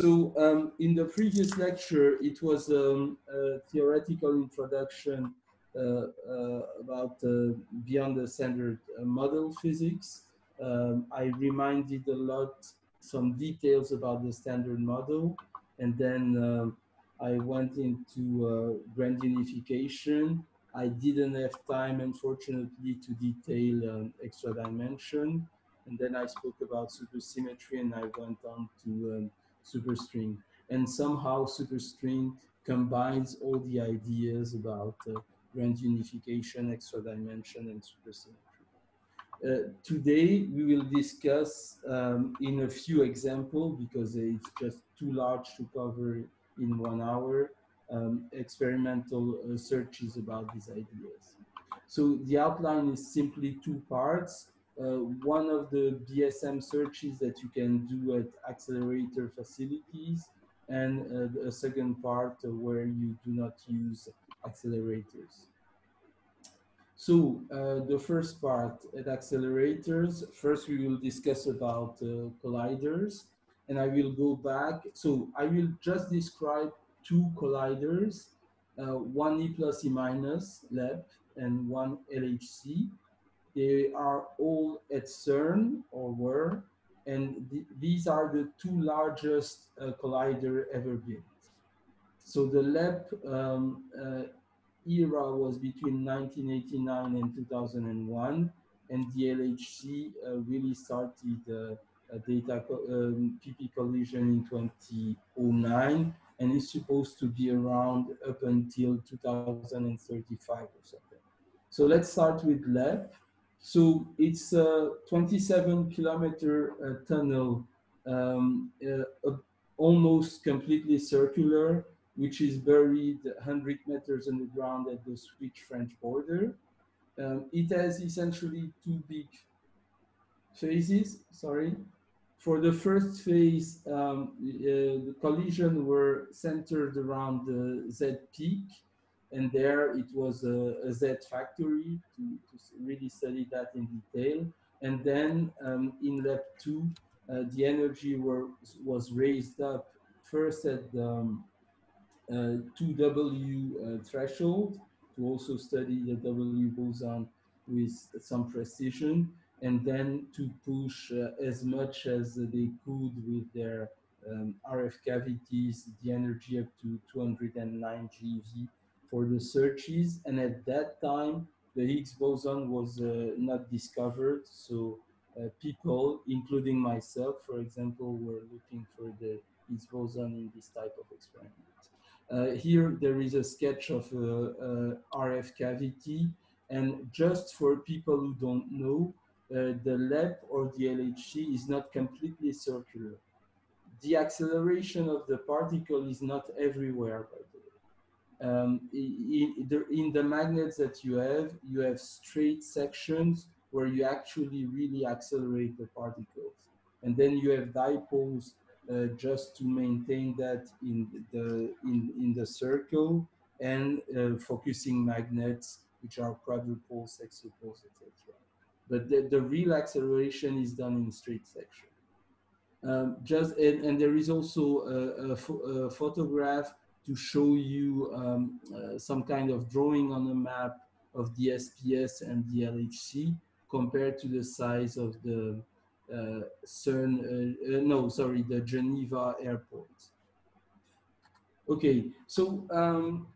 So um, in the previous lecture, it was um, a theoretical introduction uh, uh, about uh, beyond the standard uh, model physics. Um, I reminded a lot some details about the standard model, and then um, I went into uh, grand unification. I didn't have time, unfortunately, to detail um, extra dimension. And then I spoke about supersymmetry, and I went on to um, superstring. And somehow superstring combines all the ideas about uh, grand unification, extra dimension, and supersymmetry. Uh, today, we will discuss um, in a few examples, because it's just too large to cover in one hour, um, experimental uh, searches about these ideas. So the outline is simply two parts. Uh, one of the BSM searches that you can do at accelerator facilities, and uh, a second part where you do not use accelerators. So uh, the first part at accelerators, first we will discuss about uh, colliders and I will go back. So I will just describe two colliders, uh, one E plus E minus LEP and one LHC. They are all at CERN or were, and th these are the two largest uh, collider ever built. So the LEP um, uh, era was between 1989 and 2001, and the LHC uh, really started uh, data um, PP collision in 2009 and is supposed to be around up until 2035 or something. So let's start with LEP. So it's a 27 kilometer uh, tunnel, um, uh, almost completely circular, which is buried 100 meters underground at the Swiss-French border. Um, it has essentially two big phases, sorry. For the first phase, um, uh, the collision were centered around the Z peak, and there it was a, a Z factory to, to, really study that in detail. And then um, in LEP 2, uh, the energy were, was raised up first at the um, uh, 2W uh, threshold to also study the W boson with some precision and then to push uh, as much as they could with their um, RF cavities, the energy up to 209 GeV for the searches. And at that time, the Higgs boson was uh, not discovered. So uh, people, including myself, for example, were looking for the Higgs boson in this type of experiment. Uh, here, there is a sketch of a, RF cavity. And just for people who don't know, uh, the LEP or the LHC is not completely circular. The acceleration of the particle is not everywhere, by. Um, in, the, magnets that you have, you have straight sections where you actually really accelerate the particles. And then you have dipoles uh, just to maintain that in the, in, in the circle and uh, focusing magnets, which are quadrupoles, sextupoles, etc but the, the real acceleration is done in straight section. Um, just and, and, there is also a, a, a photograph to show you um, uh, some kind of drawing on a map of the SPS and the LHC compared to the size of the uh, CERN, uh, uh, no, sorry, the Geneva airport. Okay, so um,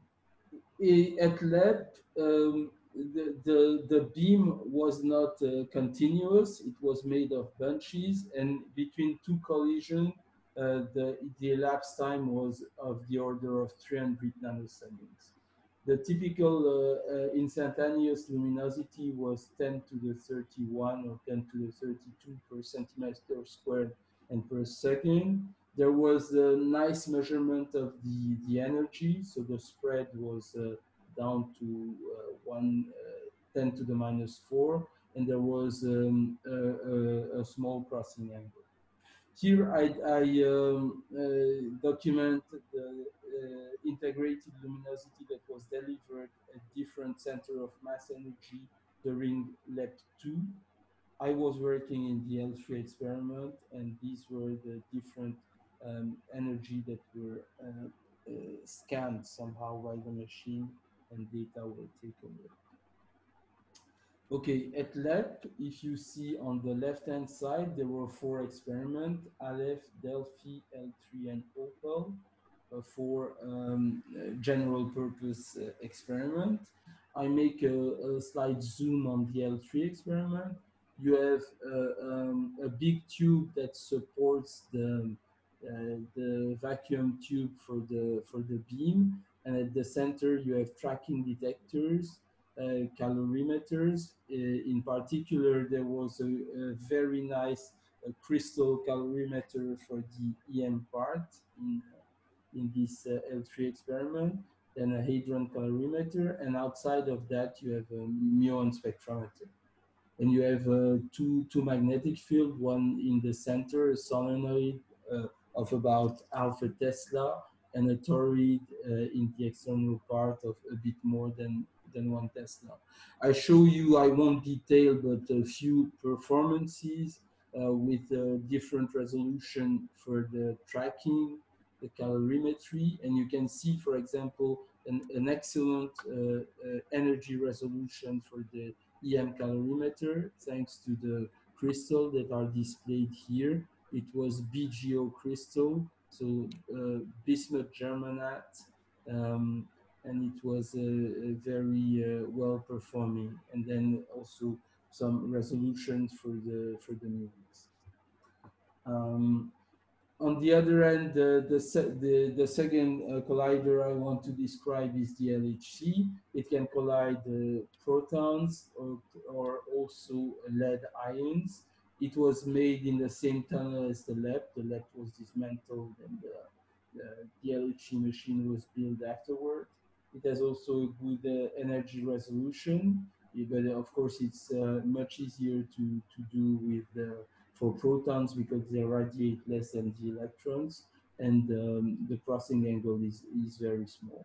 at LEP, um, the, the, the beam was not uh, continuous. It was made of bunches and between two collisions, the, the elapsed time was of the order of 300 nanoseconds. The typical uh, uh, instantaneous luminosity was 10 to the 31 or 10 to the 32 per centimeter squared and per second. There was a nice measurement of the, the energy, so the spread was uh, down to uh, one uh, 10 to the minus 4, and there was um, a, a, a, small crossing angle. Here I, I um, uh, document the integrated luminosity that was delivered at different center of mass energy during LEP 2 I was working in the L3 experiment, and these were the different um, energy that were uh, uh, scanned somehow by the machine and data were taken. Okay, at LEP, if you see on the left-hand side, there were four experiments, Aleph, Delphi, L3, and Opal, uh, for um, general purpose uh, experiment. I make a, a, slight zoom on the L3 experiment. You have uh, um, a big tube that supports the, uh, the vacuum tube for the, for the beam. And at the center, you have tracking detectors uh, calorimeters. Uh, in particular, there was a, a very nice uh, crystal calorimeter for the EM part in, in this L3 experiment, then a hadron calorimeter, and outside of that, you have a muon spectrometer and you have uh, two two magnetic field, one in the center, a solenoid uh, of about half a Tesla, and a toroid uh, in the external part of a bit more than than one Tesla. I show you, I won't detail, but a few performances uh, with different resolution for the tracking, the calorimetry, and you can see, for example, an, an excellent uh, uh, energy resolution for the EM calorimeter, thanks to the crystal that are displayed here. It was BGO crystal, so uh, bismuth germanate, um, and it was uh, very uh, well performing. And then also some resolutions for the for the movies. Um, on the other end, the, the, the, second uh, collider I want to describe is the LHC. It can collide uh, protons or, or also lead ions. It was made in the same tunnel as the LEP. The LEP was dismantled and the, the, the LHC machine was built afterward. It has also a good uh, energy resolution, but uh, of course it's uh, much easier to, to do with for protons because they radiate less than the electrons and um, the crossing angle is, is very small.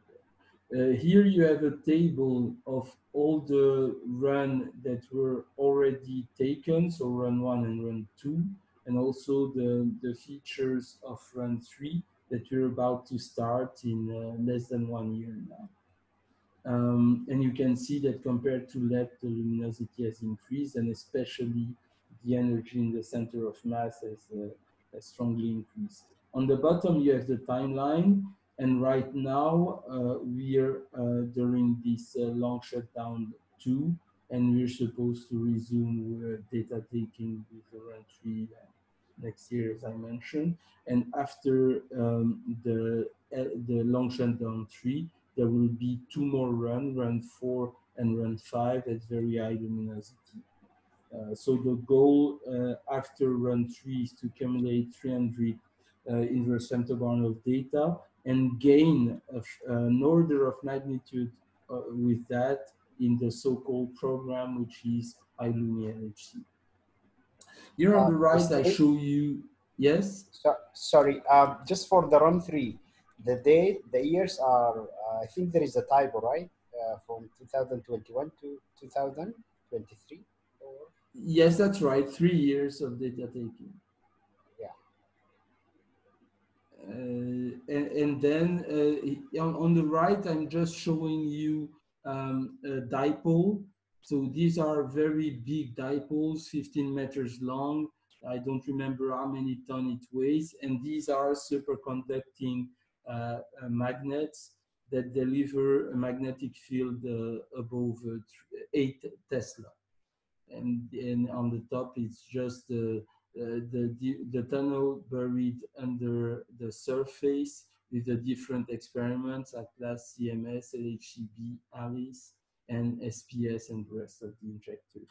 Uh, here you have a table of all the run that were already taken, so run one and run two, and also the, the features of run three that we're about to start in uh, less than one year now. Um, and you can see that compared to LEP, the luminosity has increased, and especially the energy in the center of mass has, uh, has strongly increased. On the bottom, you have the timeline, and right now uh, we are uh, during this uh, long shutdown two, and we're supposed to resume data taking with the run three next year, as I mentioned. And after um, the the long shutdown three, there will be two more run, run four and run five at very high luminosity. Uh, so the goal uh, after run three is to accumulate 300 uh, inverse femtobarn of data and gain an order of magnitude uh, with that in the so-called program, which is HiLumi LHC. Here on the right, I show you, yes? So, sorry, um, just for the run three, the date, the years are, uh, I think there is a typo, right? Uh, from 2021 to 2023? Or? Yes, that's right. Three years of data taking. Yeah. Uh, and, and, then uh, on, on, the right, I'm just showing you um, a dipole. So these are very big dipoles, 15 meters long. I don't remember how many ton it weighs. And these are superconducting uh, uh, magnets that deliver a magnetic field uh, above 8 Tesla. And, and on the top, it's just the, the, the, the tunnel buried under the surface with the different experiments Atlas, CMS, LHCb, ALICE, and SPS and the rest of the injectors.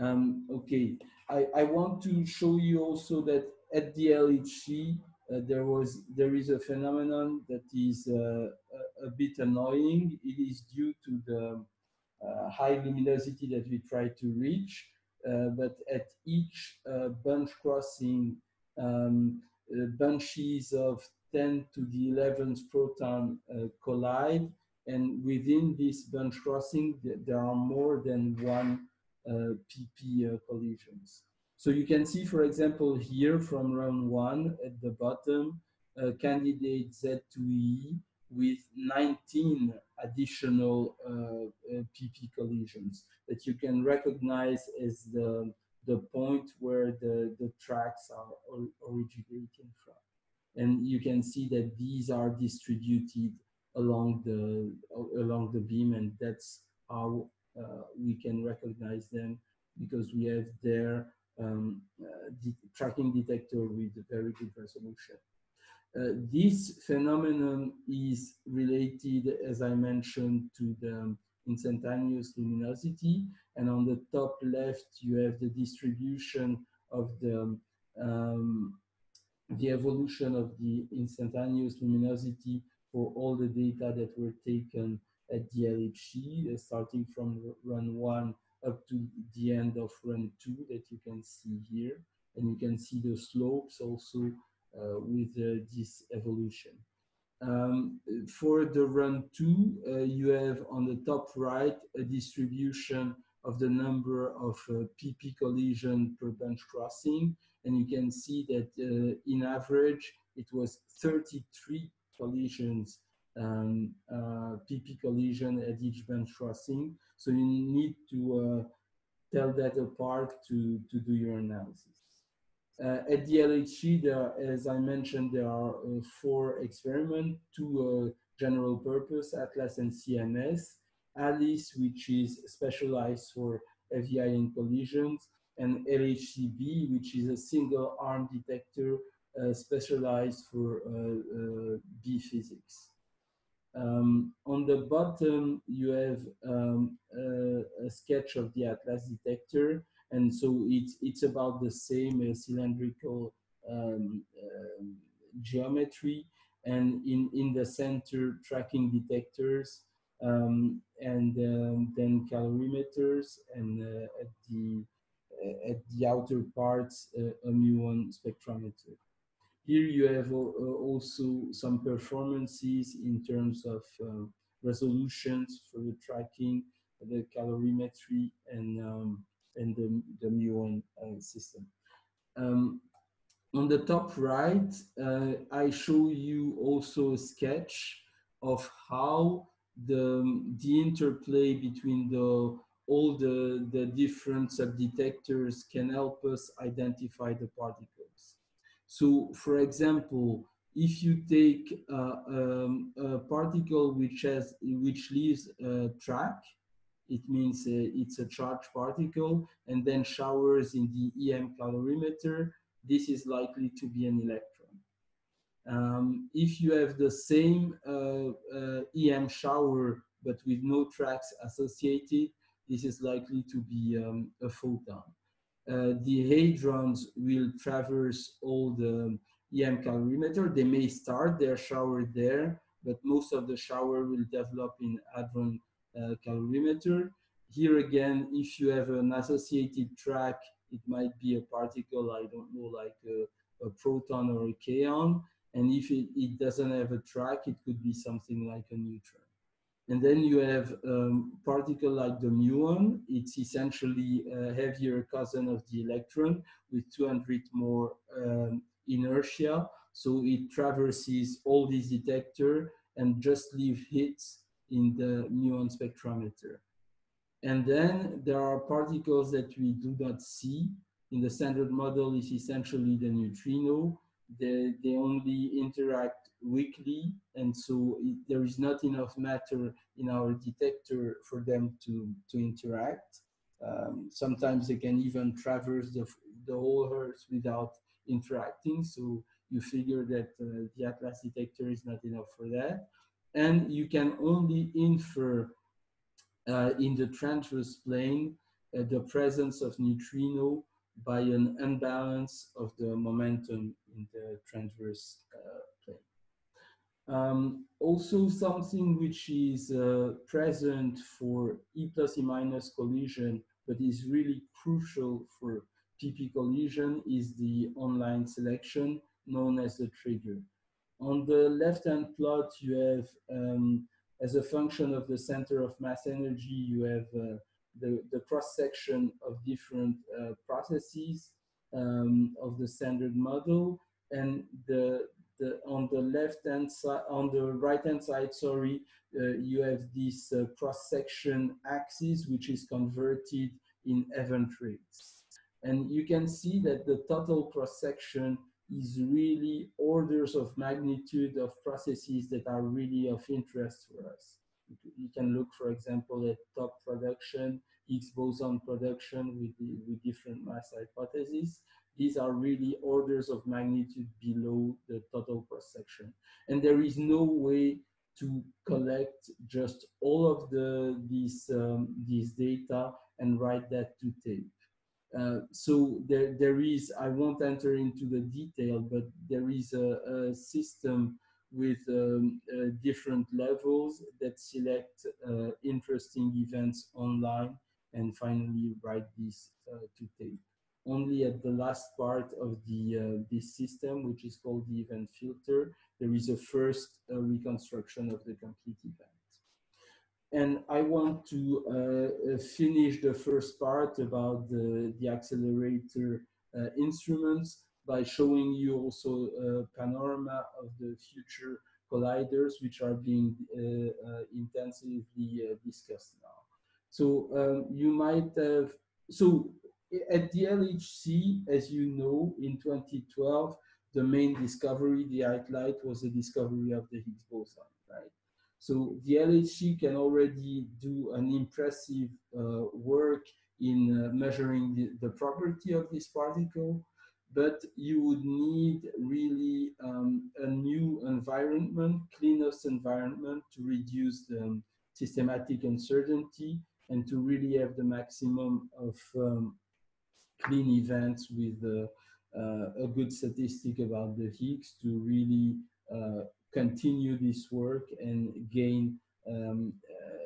Um, okay, I, I want to show you also that at the LHC, uh, there was there is a phenomenon that is uh, a, a, bit annoying. It is due to the uh, high luminosity that we try to reach, uh, but at each uh, bunch crossing, um, bunches of 10 to the 11th proton collide, and within this bunch crossing, th there are more than one PP collisions. So you can see, for example, here from round one at the bottom, uh, candidate Z2E with 19 additional uh, PP collisions that you can recognize as the, the point where the, the tracks are originating from. And you can see that these are distributed along the, along the beam and that's how uh, we can recognize them because we have their um, uh, de tracking detector with very good resolution. Uh, this phenomenon is related, as I mentioned, to the instantaneous luminosity. And on the top left, you have the distribution of the, um, the evolution of the instantaneous luminosity for all the data that were taken at the LHC, uh, starting from run one up to the end of run two that you can see here. And you can see the slopes also with uh, this evolution. Um, for the run two, uh, you have on the top right a distribution of the number of PP collision per bunch crossing. And you can see that in average, it was 33 collisions um, uh, PP collision at each bunch crossing. So you need to uh, tell that apart to, to do your analysis. Uh, at the LHC, there, as I mentioned, there are uh, four experiments, two uh, general purpose, ATLAS and CMS, ALICE, which is specialized for heavy ion collisions, and LHCb, which is a single arm detector uh, specialized for uh, uh, B physics. Um, on the bottom, you have um, a, sketch of the ATLAS detector. And so it's, it's about the same uh, cylindrical um, uh, geometry. And in, in the center, tracking detectors, um, and um, then calorimeters, and uh, at the uh, at the outer parts, uh, a muon spectrometer. Here you have uh, also some performances in terms of uh, resolutions for the tracking, the calorimetry, and, um, and the, the muon uh, system. Um, on the top right, uh, I show you also a sketch of how the, the interplay between the, all the, the different subdetectors can help us identify the particles. So for example, if you take uh, um, a particle which has which leaves a track, it means uh, it's a charged particle and then showers in the EM calorimeter, this is likely to be an electron. Um, if you have the same uh, uh EM shower but with no tracks associated, this is likely to be um, a photon. Uh, the hadrons will traverse all the EM calorimeter. They may start their shower there, but most of the shower will develop in hadron calorimeter. Here again, if you have an associated track, it might be a particle, I don't know, like a, a proton or a kaon. And if it, it, doesn't have a track, it could be something like a neutron. And then you have um, particle like the muon. It's essentially a heavier cousin of the electron with 200 more um, inertia. So it traverses all these detector and just leave hits in the muon spectrometer. And then there are particles that we do not see. In the standard model is essentially the neutrino. They, they only interact weakly, and so it, there is not enough matter in our detector for them to, to interact. Um, sometimes they can even traverse the, the whole Earth without interacting, so you figure that uh, the Atlas detector is not enough for that. And you can only infer uh, in the transverse plane uh, the presence of neutrino by an unbalance of the momentum in the transverse uh, um, also something which is uh, present for E plus E minus collision, but is really crucial for PP collision is the online selection known as the trigger. On the left-hand plot, you have, um, as a function of the center of mass energy, you have uh, the, the cross-section of different uh, processes. um, of the standard model, and the the on the left hand side, on the right hand side, sorry, uh, you have this uh, cross section axis which is converted in event rates, and you can see that the total cross section is really orders of magnitude of processes that are really of interest for us. You can look, for example, at top production, Higgs boson production with, with different mass hypotheses. These are really orders of magnitude below the total cross section. And there is no way to collect just all of the, these, um, these data and write that to tape. Uh, so there, there is, I won't enter into the detail, but there is a, a system with um, uh, different levels that select uh, interesting events online and finally write this uh, to tape. Only at the last part of the uh, this system, which is called the event filter, there is a first reconstruction of the complete event. And I want to uh, finish the first part about the, the accelerator uh, instruments by showing you also a panorama of the future colliders, which are being uh, uh intensively uh, discussed now. So um, you might have, so at the LHC, as you know, in 2012, the main discovery, the light, was the discovery of the Higgs boson, right? So the LHC can already do an impressive uh, work in uh, measuring the, the, property of this particle, but you would need really um, a new environment, cleanest environment to reduce the um, systematic uncertainty and to really have the maximum of um, clean events with uh, uh, a good statistic about the Higgs to really uh, continue this work and gain um, uh,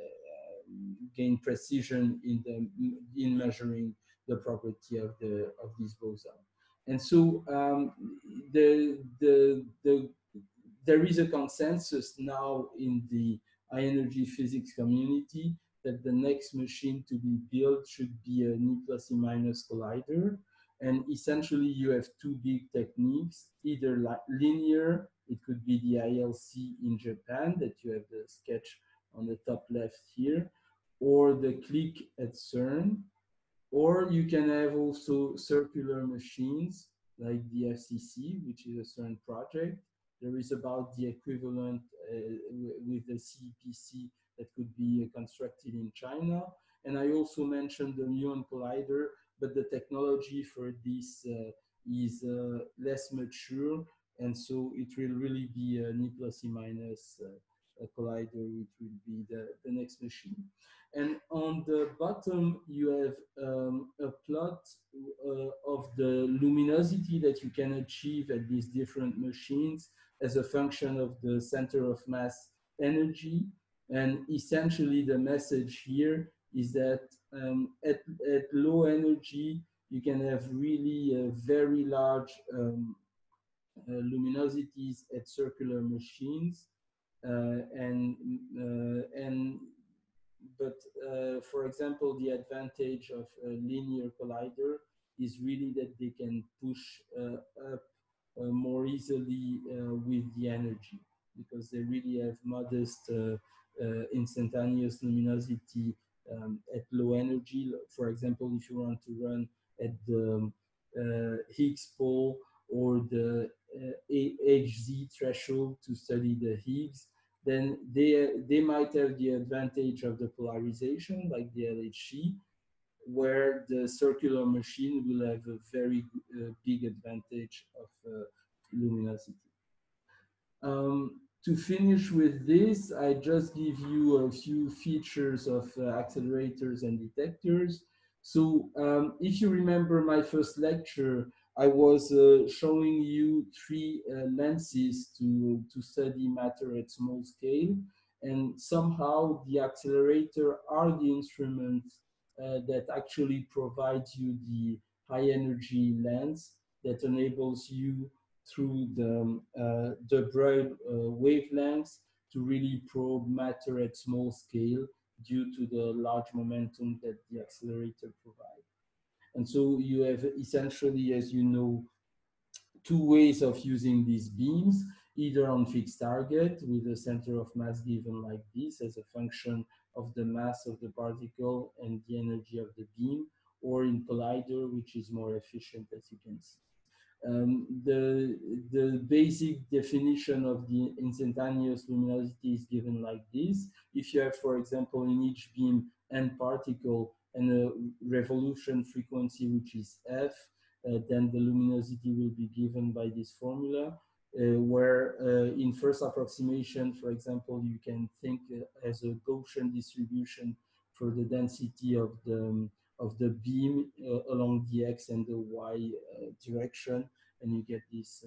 gain precision in the in measuring the property of the of this boson. And so um, the, the the there is a consensus now in the high energy physics community that the next machine to be built should be an E plus E minus collider. And essentially you have two big techniques, either linear it could be the ILC in Japan that you have the sketch on the top left here, or the CLIC at CERN, or you can have also circular machines like the FCC, which is a CERN project. There is about the equivalent uh, with the CEPC that could be constructed in China. And I also mentioned the muon collider, but the technology for this uh, is uh, less mature and so it will really be an E plus E minus uh, collider, which will be the, the next machine. And on the bottom, you have um, a plot uh, of the luminosity that you can achieve at these different machines as a function of the center of mass energy. And essentially the message here is that um, at, at low energy, you can have really a very large um, luminosities at circular machines uh, and uh, and but for example the advantage of a linear collider is really that they can push up more easily with the energy because they really have modest instantaneous luminosity um, at low energy. For example, if you want to run at the uh, Higgs pole or the uh, HZ threshold to study the Higgs, then they, they might have the advantage of the polarization like the LHC, where the circular machine will have a very uh, big advantage of uh, luminosity. Um, to finish with this, I just give you a few features of uh, accelerators and detectors. So um, if you remember my first lecture, I was uh, showing you three uh, lenses to, to study matter at small scale. And somehow the accelerator are the instrument uh, that actually provides you the high energy lens that enables you through the, um, uh, the broad uh, wavelengths to really probe matter at small scale due to the large momentum that the accelerator provides. And so you have essentially, as you know, two ways of using these beams, either on fixed target with a center of mass given like this as a function of the mass of the particle and the energy of the beam, or in collider, which is more efficient as you can see. Um, the, the basic definition of the instantaneous luminosity is given like this. If you have, for example, in each beam n particle and a revolution frequency, which is f, uh, then the luminosity will be given by this formula, uh, where uh, in first approximation, for example, you can think as a Gaussian distribution for the density of the, um, of the beam along the x and the y direction, and you get this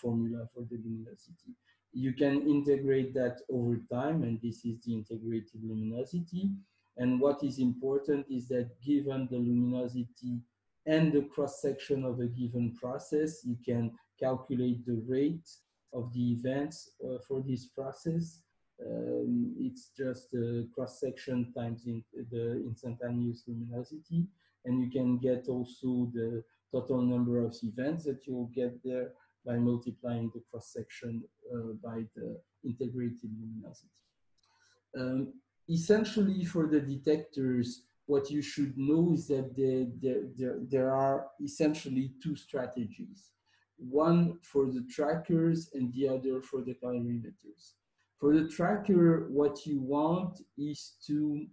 formula for the luminosity. You can integrate that over time, and this is the integrated luminosity. And what is important is that given the luminosity and the cross section of a given process, you can calculate the rate of the events uh, for this process um, it's just the cross section times in the instantaneous luminosity. And you can get also the total number of events that you'll get there by multiplying the cross section uh, by the integrated luminosity. Um, essentially for the detectors, what you should know is that there, there, there, are essentially two strategies. One for the trackers and the other for the calorimeters. For the tracker, what you want is to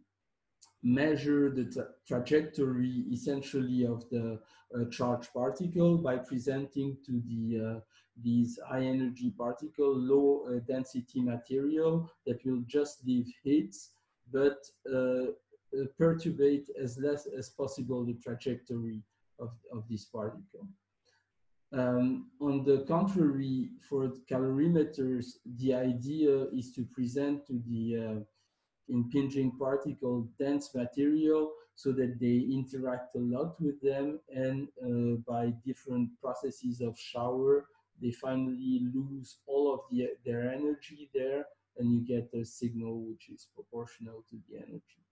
measure the tra trajectory essentially of the uh, charged particle by presenting to the uh, these high energy particle low uh, density material that will just leave hits but uh, uh, perturbate as less as possible the trajectory of, of this particle. Um, on the contrary, for calorimeters, the idea is to present to the uh, impinging particle dense material so that they interact a lot with them and uh, by different processes of shower, they finally lose all of the, their energy there and you get a signal which is proportional to the energy.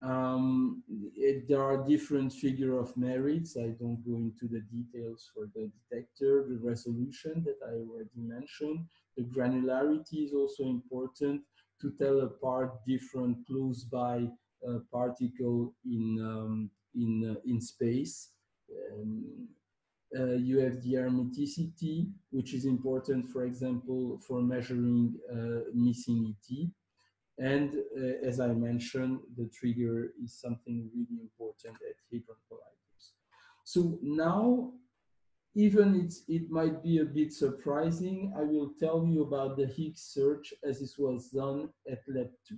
Um, it, there are different figure of merits. I don't go into the details for the detector, the resolution that I already mentioned. The granularity is also important to tell apart different close by uh, particle in, um, in, uh, in space. Um, uh, you have the hermeticity, which is important, for example, for measuring uh, missing ET. And uh, as I mentioned, the trigger is something really important at hadron colliders. So now, even it might be a bit surprising, I will tell you about the Higgs search as it was done at LEP 2.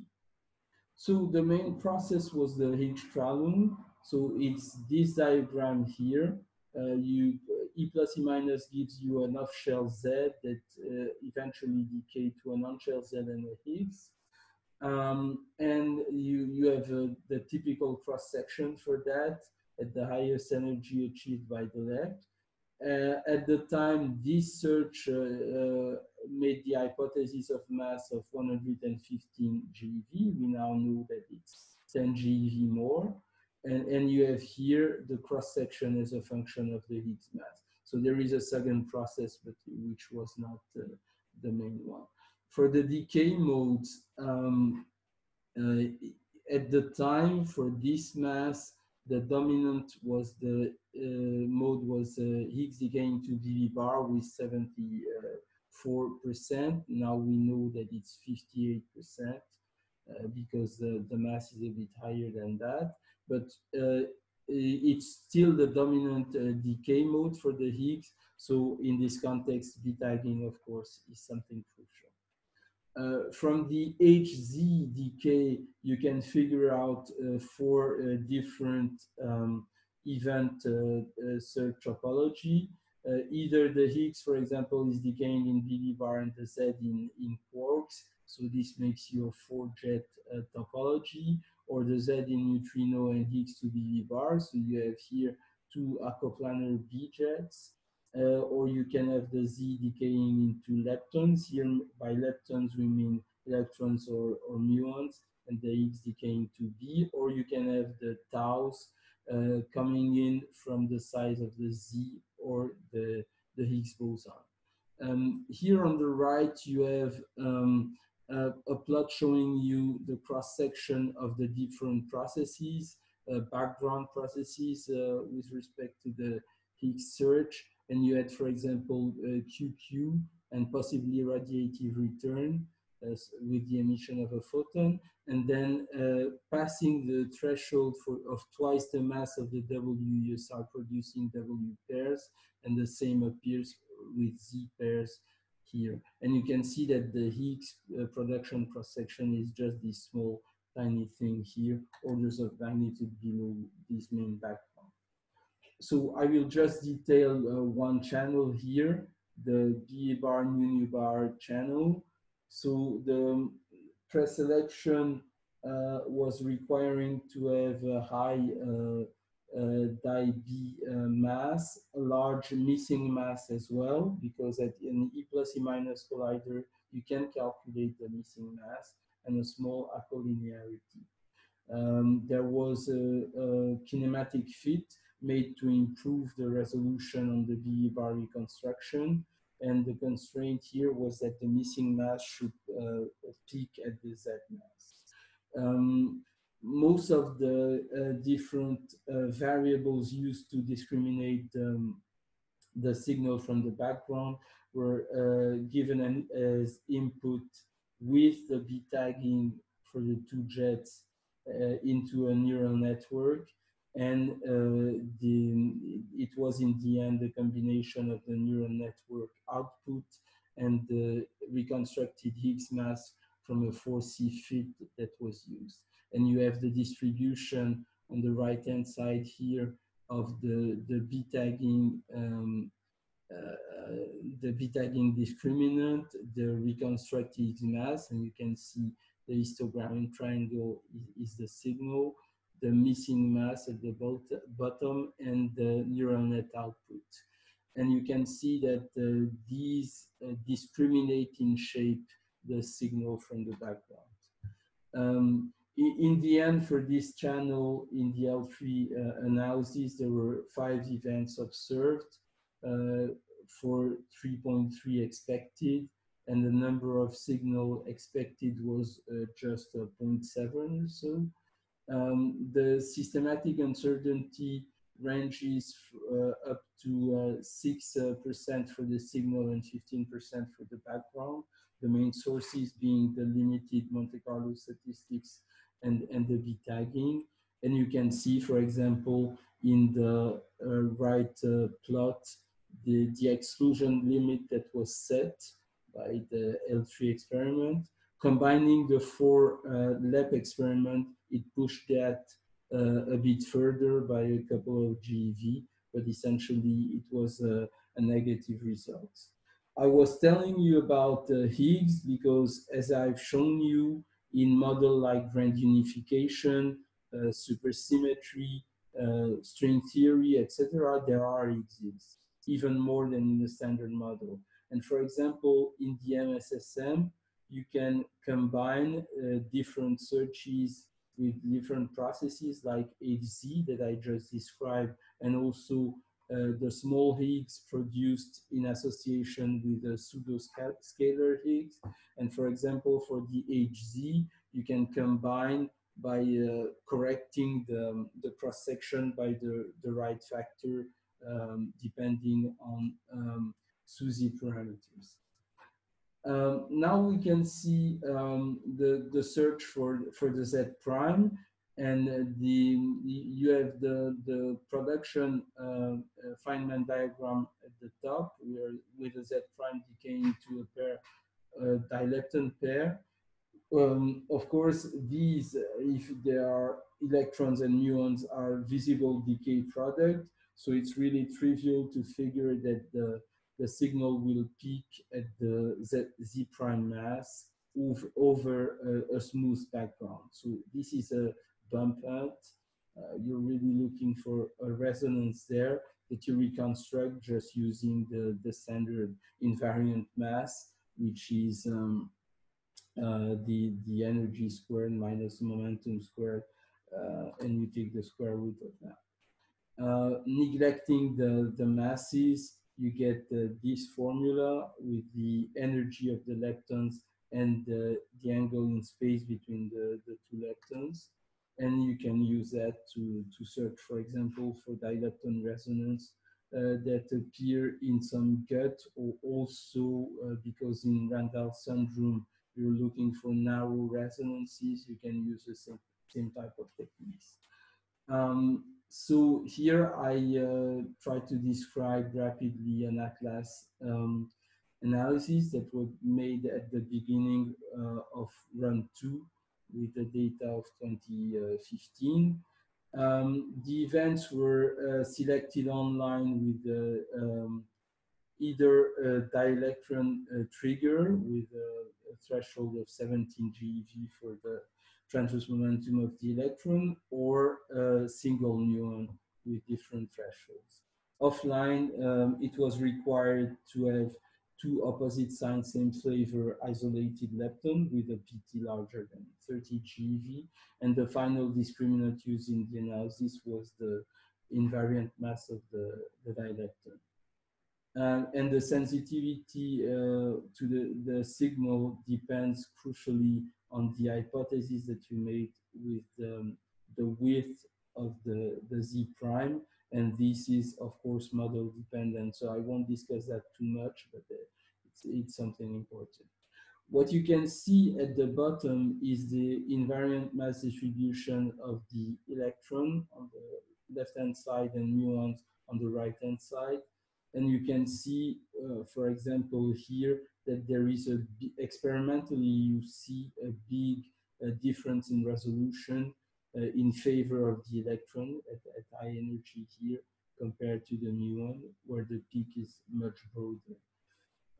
So the main process was the Higgs Strahlung. So it's this diagram here. Uh, you E plus E minus gives you an off shell Z that uh, eventually decay to an on shell Z and a Higgs. Um, and you, you have uh, the typical cross section for that at the highest energy achieved by the LEP. Uh, at the time, this search uh, uh made the hypothesis of mass of 115 GeV. We now know that it's 10 GeV more. And, and you have here the cross section as a function of the Higgs mass. So there is a second process, but which was not uh, the main one for the decay modes, um, uh, at the time for this mass, the dominant was the uh, mode was uh, Higgs decaying to BB bar with 74%. Now we know that it's 58% uh, because the, the mass is a bit higher than that. But uh, it's still the dominant uh, decay mode for the Higgs. So in this context, B-tagging, of course, is something crucial. Uh, from the HZ decay, you can figure out uh, four uh, different um, event uh, search topology. Either the Higgs, for example, is decaying in BB bar and the Z in, in quarks. So this makes you a four jet topology or the Z in neutrino and Higgs to BB bar. So you have here two acoplanar B jets uh, or you can have the Z decaying into leptons. Here by leptons we mean electrons or, or muons and the X decaying to B, or you can have the taus uh, coming in from the size of the Z or the, the Higgs boson. Um, here on the right, you have um, a, a, plot showing you the cross section of the different processes, uh, background processes uh, with respect to the Higgs search. And you had, for example, QQ uh, and possibly radiative return uh, with the emission of a photon, and then uh, passing the threshold for, of twice the mass of the W, you start producing W pairs, and the same appears with Z pairs here. And you can see that the Higgs uh, production cross-section is just this small, tiny thing here, orders of magnitude below this main background. So I will just detail uh, one channel here, the B bar nu bar channel. So the preselection uh, was requiring to have a high uh, di uh, mass, a large missing mass as well, because at an E plus E minus collider, you can calculate the missing mass and a small acollinearity. Um, there was a, a, kinematic fit made to improve the resolution on the BE bar reconstruction. And the constraint here was that the missing mass should uh, peak at the Z mass. Um, most of the uh, different uh, variables used to discriminate um, the signal from the background were uh, given an, as input with the B tagging for the two jets uh, into a neural network and uh, the, it was in the end the combination of the neural network output and the reconstructed Higgs mass from a 4C fit that was used. And you have the distribution on the right hand side here of the, the B tagging um, uh, the B tagging discriminant, the reconstructed mass, and you can see the histogram triangle is, is the signal the missing mass at the bottom and the neural net output. And you can see that uh, these uh, discriminate in shape the signal from the background. Um, in, the end, for this channel in the L3 uh, analysis, there were five events observed uh, for 3.3 expected, and the number of signal expected was uh, just 0.7 or so. Um, the systematic uncertainty ranges uh, up to 6% uh, for the signal and 15% for the background. The main sources being the limited Monte Carlo statistics and, and the B tagging. And you can see, for example, in the uh, right uh, plot, the, the exclusion limit that was set by the L3 experiment combining the four uh, LEP experiment, it pushed that uh, a bit further by a couple of GeV, but essentially it was a, a negative result. I was telling you about uh, Higgs because as I've shown you in model like grand unification, uh, supersymmetry, uh, string theory, etc., there are Higgs, even more than in the standard model. And for example, in the MSSM, you can combine uh, different searches with different processes like HZ that I just described, and also the small Higgs produced in association with the pseudo-scalar Higgs. And for example, for the HZ, you can combine by uh, correcting the, the cross-section by the, the right factor um, depending on um, SUSY parameters. Um, now we can see um, the, the search for, for the Z prime and the, you have the, the production uh, Feynman diagram at the top where with the Z prime decaying to a pair, a dilepton pair. Um, of course, these, if there are electrons and muons, are visible decay product. So it's really trivial to figure that the the signal will peak at the Z, Z prime mass over, over a, a, smooth background. So this is a bump hunt. Uh, you're really looking for a resonance there that you reconstruct just using the, the standard invariant mass, which is um, uh, the, the energy squared minus the momentum squared, uh, and you take the square root of that. Uh, neglecting the, the masses, you get this formula with the energy of the leptons and the, the angle in space between the, the two leptons. And you can use that to, to search, for example, for dilepton resonance uh, that appear in some GUT or also uh, because in Randall-Sundrum, you're looking for narrow resonances, you can use the same, same type of techniques. Um, so here I uh, try to describe rapidly an atlas um, analysis that was made at the beginning uh, of run two with the data of 2015. Um, the events were uh, selected online with um, either a dielectron uh, trigger with a, a, threshold of 17 GeV for the transverse momentum of the electron or a single muon with different thresholds. Offline, um, it was required to have two opposite sign, same flavor isolated lepton with a PT larger than 30 GeV. And the final discriminant used in the analysis was the invariant mass of the, the dilepton. Um, and the sensitivity uh, to the, the signal depends crucially on the hypothesis that you made with um, the width of the, the Z prime. And this is, of course, model dependent. So I won't discuss that too much, but uh, it's, it's something important. What you can see at the bottom is the invariant mass distribution of the electron on the left-hand side and muons on the right-hand side. And you can see, uh, for example, here that there is a experimentally you see a big uh, difference in resolution in favor of the electron at, at, high energy here compared to the muon where the peak is much broader.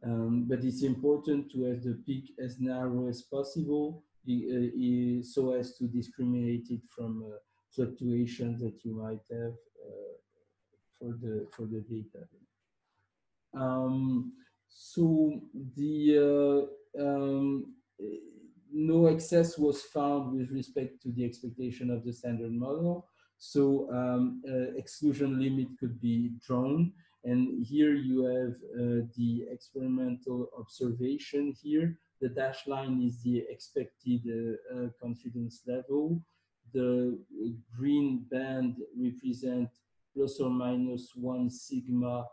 Um, but it's important to have the peak as narrow as possible uh, so as to discriminate it from uh, fluctuations that you might have uh, for the for the data. Um, so the uh, um, no excess was found with respect to the expectation of the standard model. So um, uh, exclusion limit could be drawn. And here you have uh, the experimental observation here. The dashed line is the expected uh, uh confidence level. The green band represent plus or minus one sigma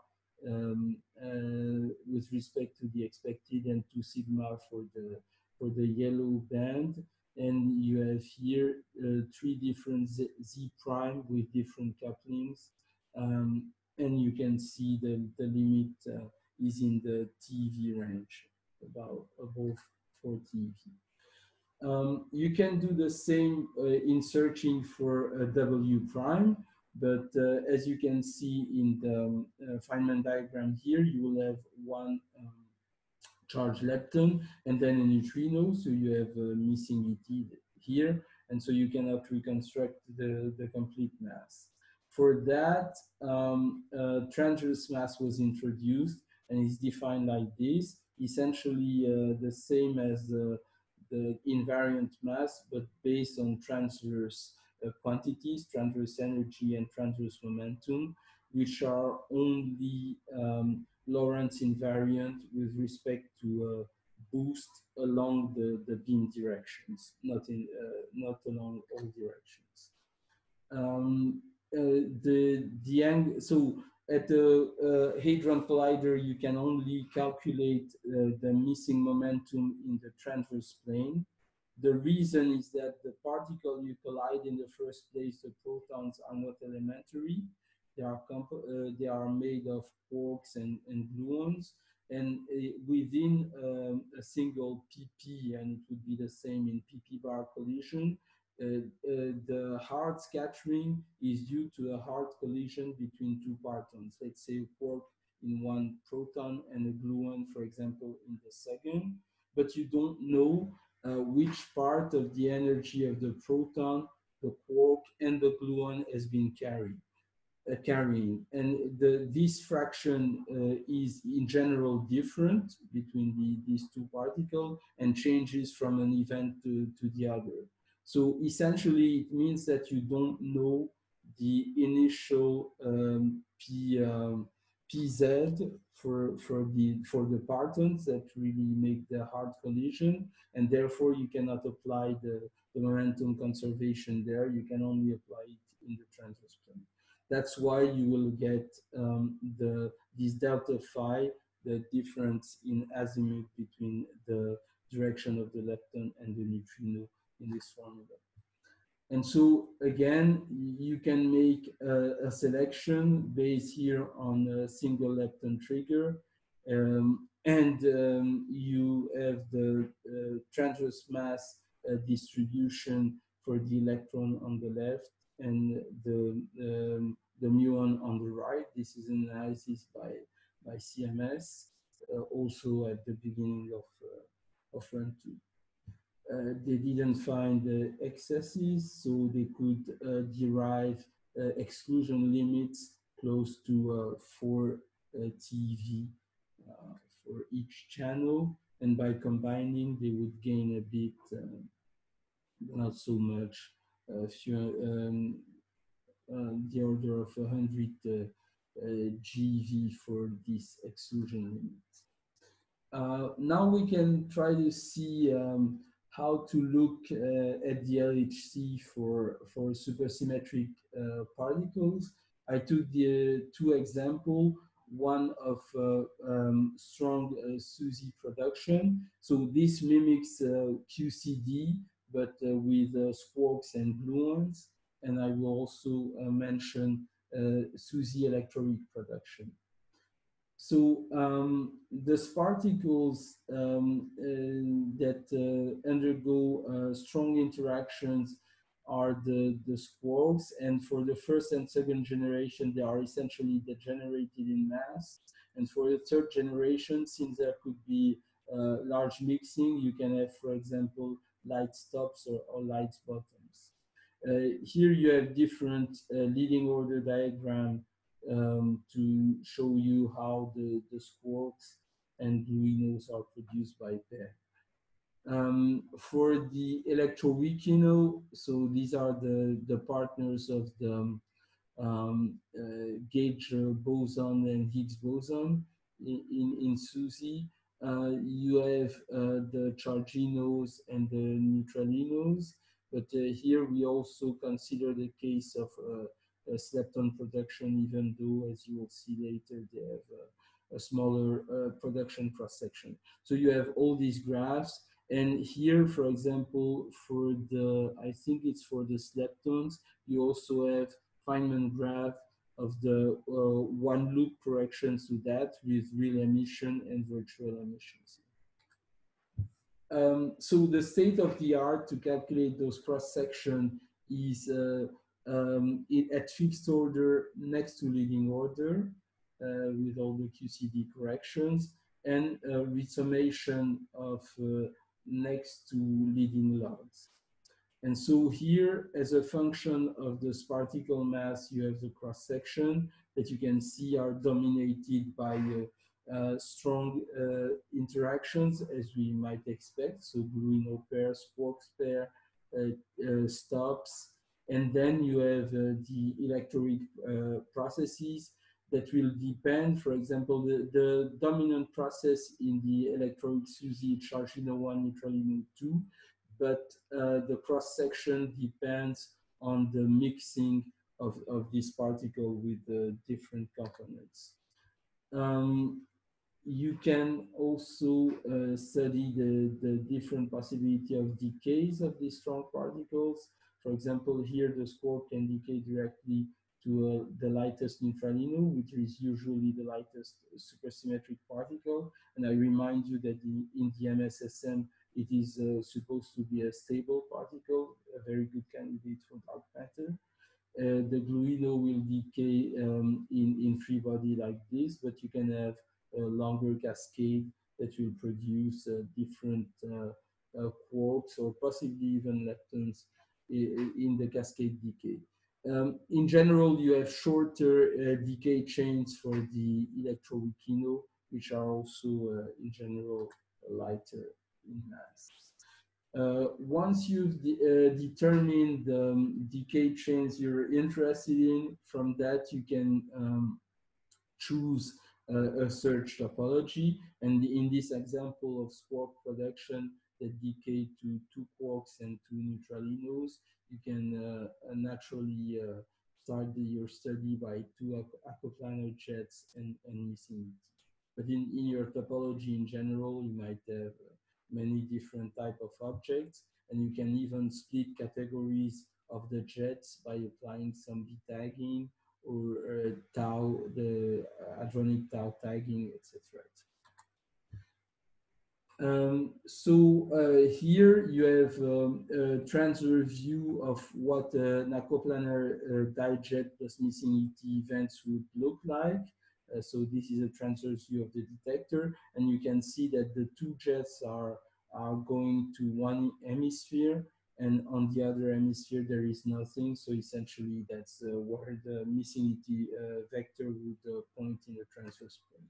um, uh, with respect to the expected and two sigma for the for the yellow band and you have here uh, three different z, z, prime with different couplings um, and you can see the, the limit uh, is in the TeV range about above 4 TeV. Um, you can do the same uh, in searching for W prime but uh, as you can see in the um, uh, Feynman diagram here, you will have one um, charged lepton and then a neutrino. So you have a missing ET here. And so you cannot reconstruct the, the complete mass. For that, um, uh, transverse mass was introduced and is defined like this, essentially uh, the same as the, the invariant mass, but based on transverse uh, quantities, transverse energy and transverse momentum, which are only um, Lorentz invariant with respect to uh, boost along the, the beam directions, not in uh, not along all directions. Um, uh, the the angle so at the uh, hadron collider you can only calculate uh, the missing momentum in the transverse plane the reason is that the particle you collide in the first place, the protons are not elementary. They are, uh, they are made of quarks and, and gluons. And uh, within um, a single PP, and it would be the same in PP bar collision, uh, uh, the hard scattering is due to a hard collision between two partons. Let's say a quark in one proton and a gluon, for example, in the second. But you don't know uh, which part of the energy of the proton, the quark, and the gluon has been carried, carrying. And the, this fraction uh, is in general different between the, these two particles and changes from an event to, to the other. So essentially, it means that you don't know the initial um, P, um, PZ for, for, the, for the partons that really make the hard collision, and therefore you cannot apply the, the momentum conservation there, you can only apply it in the transverse plane. That's why you will get um, the, this delta phi, the difference in azimuth between the direction of the lepton and the neutrino in this formula. And so again, you can make a, a selection based here on a single lepton trigger. Um, and um, you have the uh, transverse mass uh, distribution for the electron on the left and the, um, the muon on the right. This is an analysis by, by CMS, uh, also at the beginning of, uh, of run two. Uh, they didn't find the excesses, so they could uh, derive uh, exclusion limits close to 4 TeV for each channel. And by combining, they would gain a bit, not so much, few, um, the order of 100 uh, GeV for this exclusion limit. Now we can try to see um, how to look at the LHC for, for supersymmetric particles. I took the two example, one of uh, um, strong uh, SUSY production. So this mimics uh, QCD, but uh, with squarks and gluinos. And I will also mention SUSY electroweak production. So um, the particles um, uh, that uh, undergo uh, strong interactions are the, the squarks. And for the first and second generation, they are essentially degenerated in mass. And for the third generation, since there could be uh, large mixing, you can have, for example, light stops or, or light bottoms. Uh, here you have different uh, leading order diagram um, to show you how the, the squarks and gluinos are produced by pair. Um, for the electroweakino, so these are the, the partners of the um, uh, gauge boson and Higgs boson in, in, in SUSY. Uh, you have uh, the charginos and the neutralinos, but uh, here we also consider the case of uh, slepton production, even though, as you will see later, they have a, smaller production cross-section. So you have all these graphs, and here, for example, for the, I think it's for the sleptons, you also have Feynman graph of the uh, one loop corrections to that with real emission and virtual emissions. Um, so the state of the art to calculate those cross section is uh, um, it, at fixed order next to leading order uh, with all the QCD corrections and a resummation of uh, next to leading logs. And so here, as a function of this particle mass, you have the cross section that you can see are dominated by uh, uh, strong uh, interactions, as we might expect. So gluino pair, squarks pair, uh, uh, stops, and then you have uh, the electroweak uh, processes that will depend, for example, the, the dominant process in the electroweak SUSY chargino 1, neutralino 2, but uh, the cross section depends on the mixing of, of this particle with the different components. Um, you can also uh, study the, the different possibility of decays of these strong particles. For example, here the squark can decay directly to uh, the lightest neutralino, which is usually the lightest supersymmetric particle. And I remind you that the, in the MSSM, it is uh, supposed to be a stable particle, a very good candidate for dark matter. Uh, the gluino will decay um, in, in free body like this, but you can have a longer cascade that will produce uh, different uh, uh, quarks or possibly even leptons in the cascade decay. Um, in general, you have shorter uh, decay chains for the electroweakino, which are also in general lighter Uh, once you've de uh, determined the um, decay chains you're interested in, from that you can um, choose uh, a search topology. And in this example of squark production that decay to two quarks and two neutralinos, you can uh, naturally uh, start the, your study by two acoplanar jets and, and missing it. But in, in your topology in general, you might have many different type of objects, and you can even split categories of the jets by applying some B-tagging or uh, tau, the hadronic tau tagging, etc. Um, so uh, here you have um, a transfer view of what uh, an acoplanar uh, dijet plus missing ET events would look like. Uh, so this is a transverse view of the detector, and you can see that the two jets are, are going to one hemisphere, and on the other hemisphere there is nothing. So essentially that's uh, where the missing ET uh, vector would point in the transverse plane.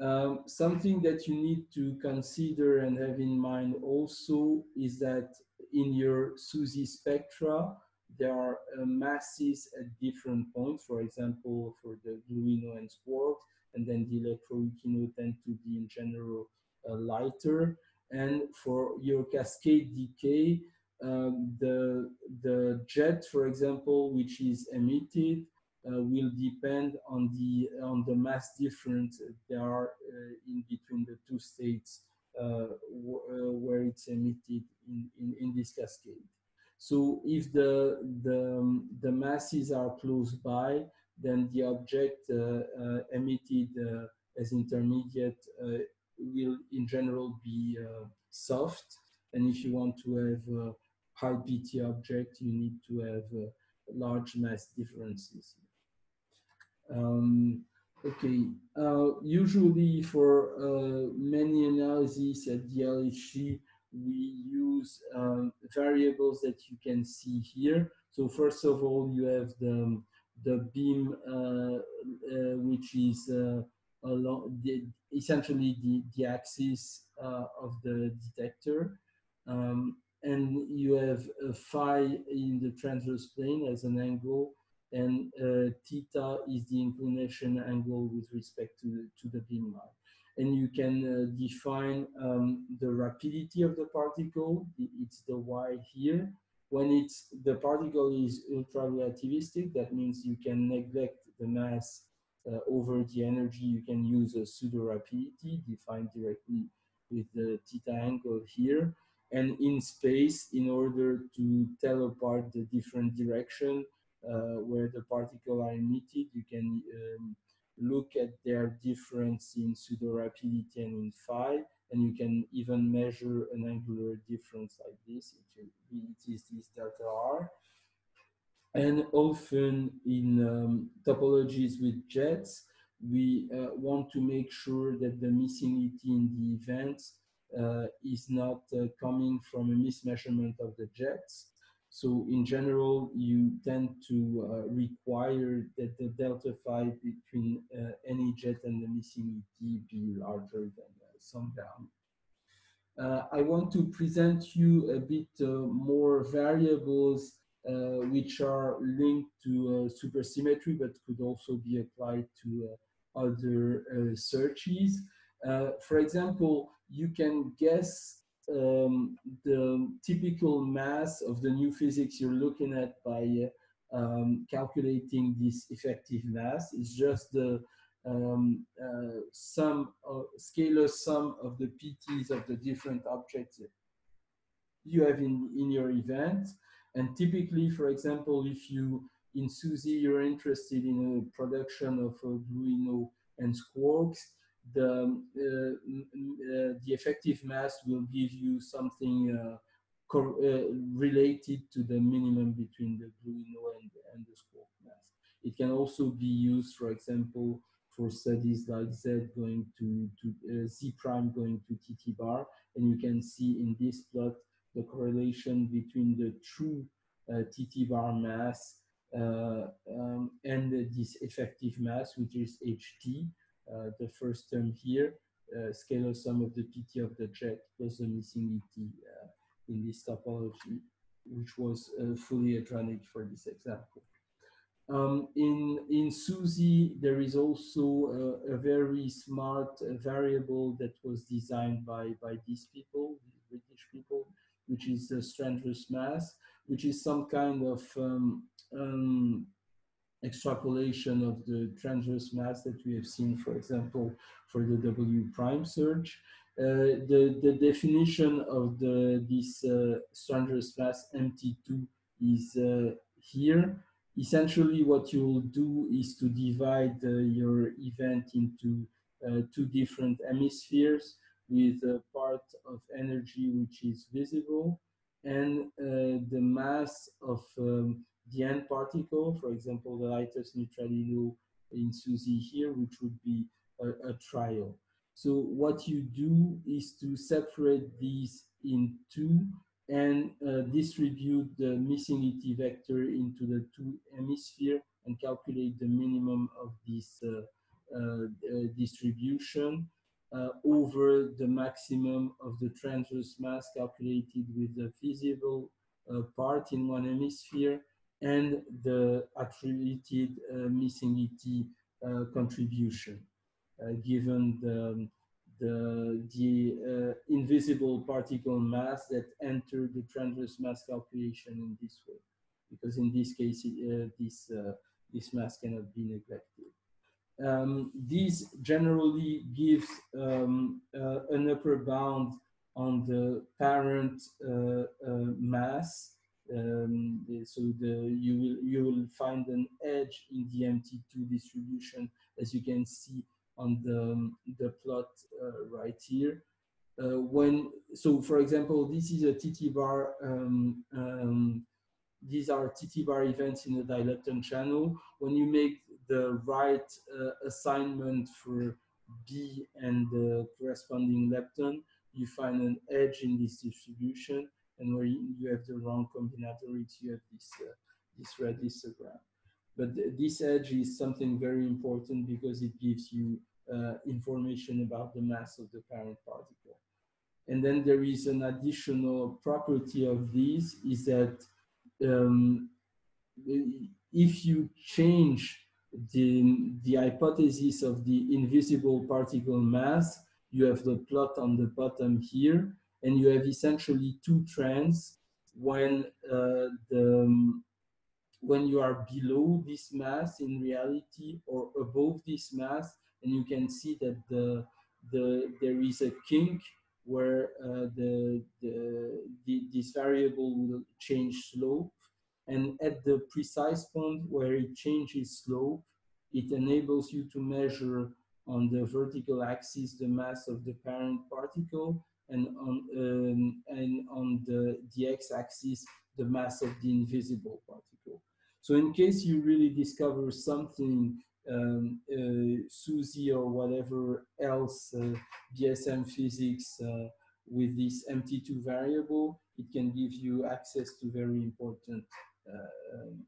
Um, something that you need to consider and have in mind also is that in your SUSY spectra, there are uh, masses at different points. For example, for the gluino and squark, and then the electroweakino tend to be in general uh, lighter. And for your cascade decay, um, the, the jet, for example, which is emitted, uh, will depend on the on the mass difference there are uh, in between the two states uh, where it's emitted in, in, in this cascade. So if the, the, um, the masses are close by, then the object uh, uh, emitted uh, as intermediate will in general be soft. And if you want to have a high PT object, you need to have large mass differences. Um, okay, uh, usually for uh, many analyses at the LHC, we use um, variables that you can see here. So first of all, you have the, the beam, uh, uh, which is uh, along the, essentially the, the axis of the detector. Um, and you have phi in the transverse plane as an angle, and uh, theta is the inclination angle with respect to, to the beam line and you can uh, define um, the rapidity of the particle. It's the y here. When it's the particle is ultra relativistic, that means you can neglect the mass uh, over the energy. You can use a pseudo rapidity defined directly with the theta angle here. And in space, in order to tell apart the different direction uh, where the particle are emitted, you can um, look at their difference in pseudo rapidity and in phi, and you can even measure an angular difference like this. It, is this delta r. And often in um, topologies with jets, we uh, want to make sure that the missing ET in the events uh, is not uh, coming from a mismeasurement of the jets, so in general, you tend to uh, require that the delta phi between uh, any jet and the missing ET be larger than uh, some value. Uh, I want to present you a bit uh, more variables uh, which are linked to supersymmetry, but could also be applied to other searches. for example, you can guess um, the typical mass of the new physics you're looking at by um, calculating this effective mass is just the um, uh, sum, of, scalar sum of the PTs of the different objects you have in, in your event. And typically, for example, if you in SUSY you're interested in a production of a gluino and squarks, the, uh, uh, the effective mass will give you something uh, related to the minimum between the gluino and, and the squark mass. It can also be used, for example, for studies like Z going to, to uh, Z prime going to TT bar. And you can see in this plot the correlation between the true uh, TT bar mass uh, um, and this effective mass, which is HT. Uh, the first term here, uh, scalar sum of the PT of the jet plus the missing ET. Uh, in this topology, which was fully hadronic for this example. Um, in, in SUSY, there is also a, a very smart uh, variable that was designed by, by these people, British people, which is the stransverse mass, which is some kind of um, um, extrapolation of the transverse mass that we have seen, for example, for the W prime search. Uh, the, the definition of the, this uh, transverse mass MT2 is uh, here. Essentially, what you'll do is to divide uh, your event into uh, two different hemispheres with a part of energy which is visible and uh, the mass of um, the end particle, for example, the lightest neutralino in SUSY here, which would be a, a trial. So what you do is to separate these in two and uh, distribute the missing ET vector into the two hemisphere and calculate the minimum of this uh, uh, distribution uh, over the maximum of the transverse mass calculated with the visible uh, part in one hemisphere and the attributed uh, missing ET uh, contribution, uh, given the, the, the invisible particle mass that enter the transverse mass calculation in this way. Because in this case, this, this mass cannot be neglected. Um, this generally gives um, uh, an upper bound on the parent uh, uh, mass. Um, so the, you, will, you will find an edge in the MT2 distribution, as you can see on the, um, the plot uh, right here. Uh, when so, for example, this is a TT bar um, um, these are TT bar events in the dilepton channel. When you make the right uh, assignment for B and the corresponding lepton, you find an edge in this distribution. And where you have the wrong combinatorics, you have this, uh, this red histogram. But th this edge is something very important because it gives you uh, information about the mass of the parent particle. And then there is an additional property of these is that um, if you change the, the hypothesis of the invisible particle mass, you have the plot on the bottom here, and you have essentially two trends. When uh, the um, when you are below this mass in reality or above this mass, and you can see that the the there is a kink where uh, the, the, the this variable will change slope. And at the precise point where it changes slope, it enables you to measure on the vertical axis the mass of the parent particle and on, um, and on the, the x-axis the mass of the invisible particle. So in case you really discover something, um, uh, SUSY or whatever else uh, BSM physics uh, with this MT2 variable, it can give you access to very important um,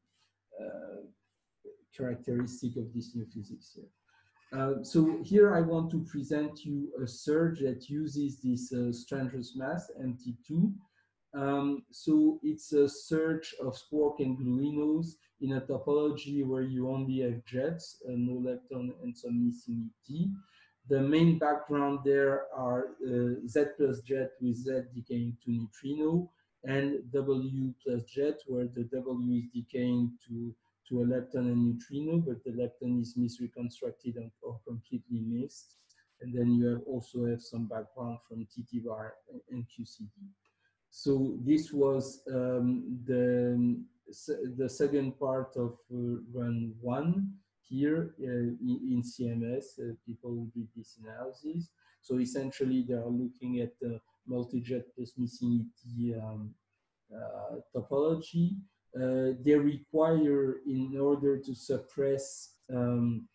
uh, characteristic of this new physics here. Uh, so here I want to present you a search that uses this uh, mass, MT2. Um, so it's a search of squark and gluinos in a topology where you only have jets, uh, no lepton and some missing ET. The main background there are uh, Z plus jet with Z decaying to neutrino and W plus jet, where the W is decaying to, to a lepton and neutrino, but the lepton is misreconstructed or completely missed. And then you have also have some background from TT bar and QCD. So this was um, the, the second part of uh, run one here uh, in, CMS, uh, people who did this analysis. So essentially they are looking at the multi-jet plus missing ET um, uh, topology. Uh, they require, in order to suppress um,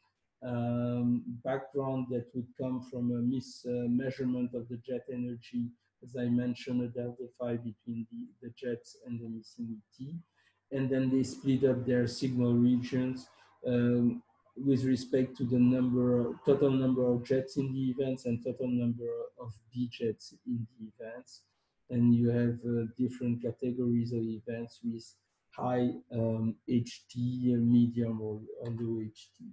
um, background that would come from a mismeasurement of the jet energy, as I mentioned, a delta phi between the, the jets and the missing ET. And then they split up their signal regions um, with respect to the number, total number of jets in the events and total number of B jets in the events. and you have uh, different categories of events with high um, HT, medium, or, low HT.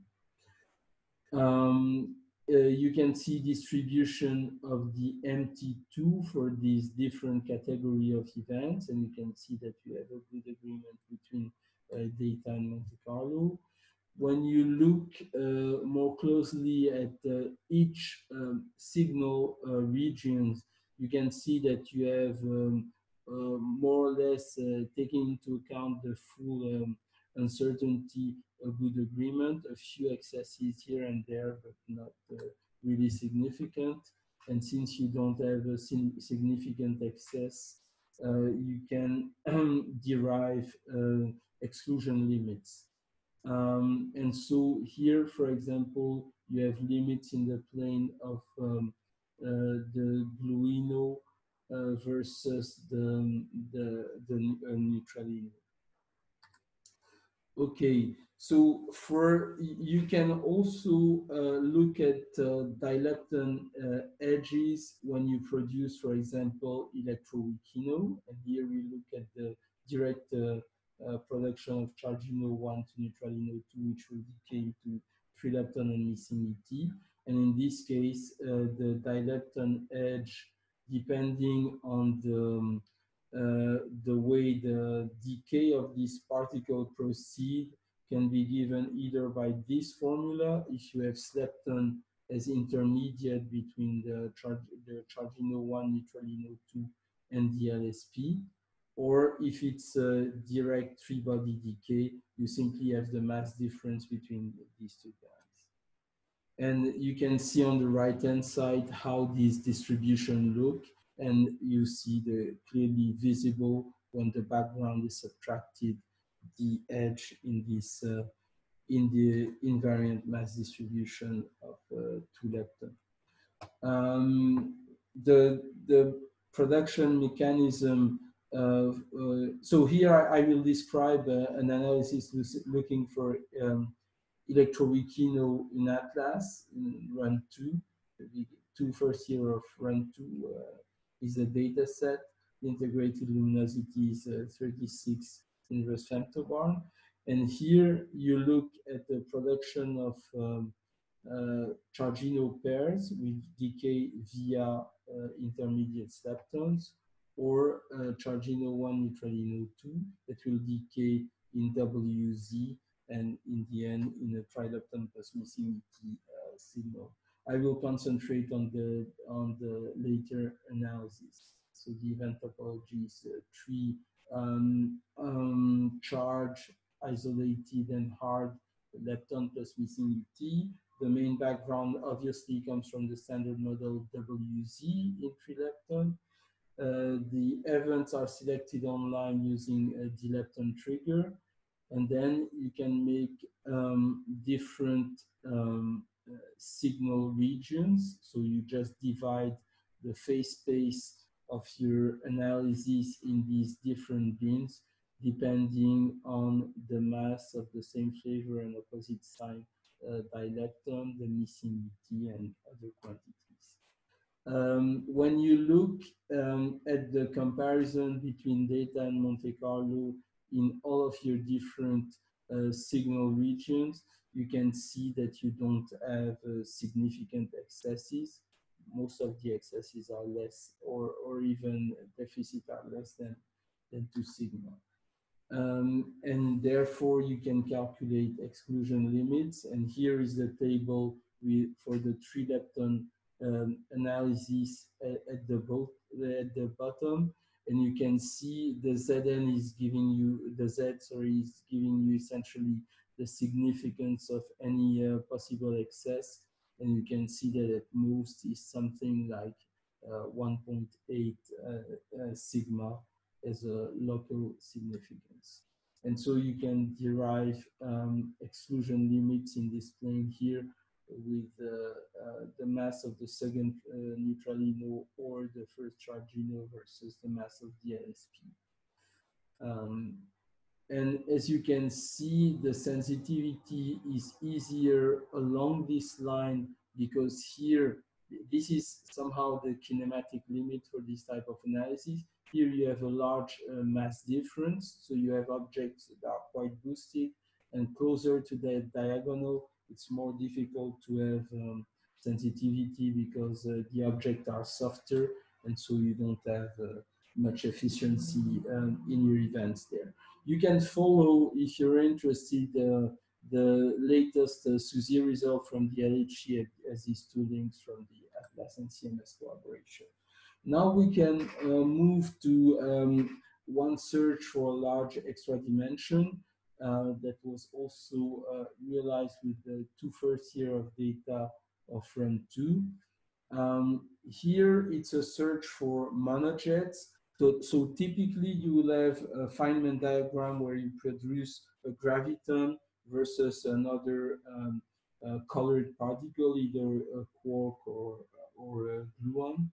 Um, uh, you can see distribution of the MT2 for these different category of events, and you can see that you have a good agreement between uh, data and Monte Carlo. When you look uh, more closely at uh, each um, signal uh, regions, you can see that you have um, uh, more or less taking into account the full um, uncertainty a good agreement, a few excesses here and there, but not uh, really significant. And since you don't have a significant excess, uh, you can derive uh, exclusion limits. Um, and so here, for example, you have limits in the plane of um, uh, the Gluino uh, versus the, the, the uh, neutralino. Okay, so for you can also uh, look at uh, dilepton uh, edges when you produce, for example, electroweakino. And here we look at the direct uh, uh, production of chargino 1 to neutralino 2, which will decay to trilepton and ET. And in this case, uh, the dilepton edge, depending on the um, uh, the way the decay of this particle proceed can be given either by this formula, if you have lepton as intermediate between the, charge, the chargino 1, neutralino 2, and the LSP, or if it's a direct three-body decay, you simply have the mass difference between these two guys. And you can see on the right-hand side how this distribution look and you see the clearly visible when the background is subtracted the edge in this uh, in the invariant mass distribution of uh, two lepton. Um, the the production mechanism of, uh, so here I, I will describe uh, an analysis looking for um, electroweakino in Atlas in run two, the two first year of run two uh, is a data set. Integrated luminosity is uh, 36 inverse femtobarn. And here you look at the production of um, uh, chargino pairs with decay via uh, intermediate leptons or uh, chargino 1 neutralino 2 that will decay in WZ and in the end in a trilepton plus missing uh, signal. I will concentrate on the on the later analysis. So the event topology is uh, three um, um, charge isolated and hard lepton plus missing ET. The main background obviously comes from the standard model WZ in trilepton. Uh, the events are selected online using a dilepton trigger. And then you can make um, different um, uh, signal regions. So you just divide the phase space of your analysis in these different bins depending on the mass of the same flavor and opposite sign uh, dilepton, the missing ET, and other quantities. Um, when you look um, at the comparison between data and Monte Carlo in all of your different uh, signal regions, you can see that you don't have uh, significant excesses. Most of the excesses are less or, or even deficit are less than, than 2 sigma. Um, and therefore you can calculate exclusion limits. And here is the table with, for the three lepton um, analysis at, at, the at the bottom. And you can see the Zn is giving you, the Z, sorry, is giving you essentially the significance of any uh, possible excess. And you can see that at most is something like uh, 1.8 uh, uh, sigma as a local significance. And so you can derive um, exclusion limits in this plane here with uh, the mass of the second uh, neutralino or the first chargino versus the mass of the LSP. Um, and as you can see, the sensitivity is easier along this line because here this is somehow the kinematic limit for this type of analysis. Here you have a large uh, mass difference, so you have objects that are quite boosted, and closer to the diagonal, it's more difficult to have um, sensitivity because uh, the objects are softer, and so you don't have uh, much efficiency um, in your events there. You can follow, if you're interested, uh, the latest uh, result from the LHC as these two links from the Atlas and CMS collaboration. Now we can uh, move to um, one search for a large extra dimension that was also uh, realized with the two first year of data of RUN 2. Um, here it's a search for monojets. So, so typically you will have a Feynman diagram where you produce a graviton versus another um, uh, colored particle, either a quark or, or a gluon.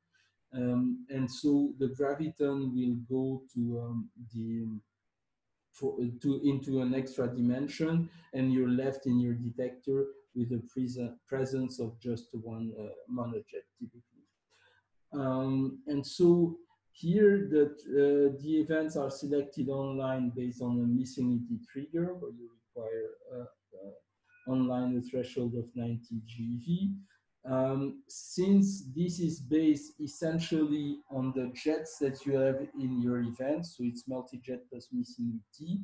Um, and so the graviton will go to um, the for, to into an extra dimension, and you're left in your detector with the presence of just one uh, monojet typically. Um, and so here that uh, the events are selected online based on a Missinglity trigger, where you require uh, uh, online a threshold of 90 GeV. Um, since this is based essentially on the jets that you have in your event, so it's multi-jet plus missing ET,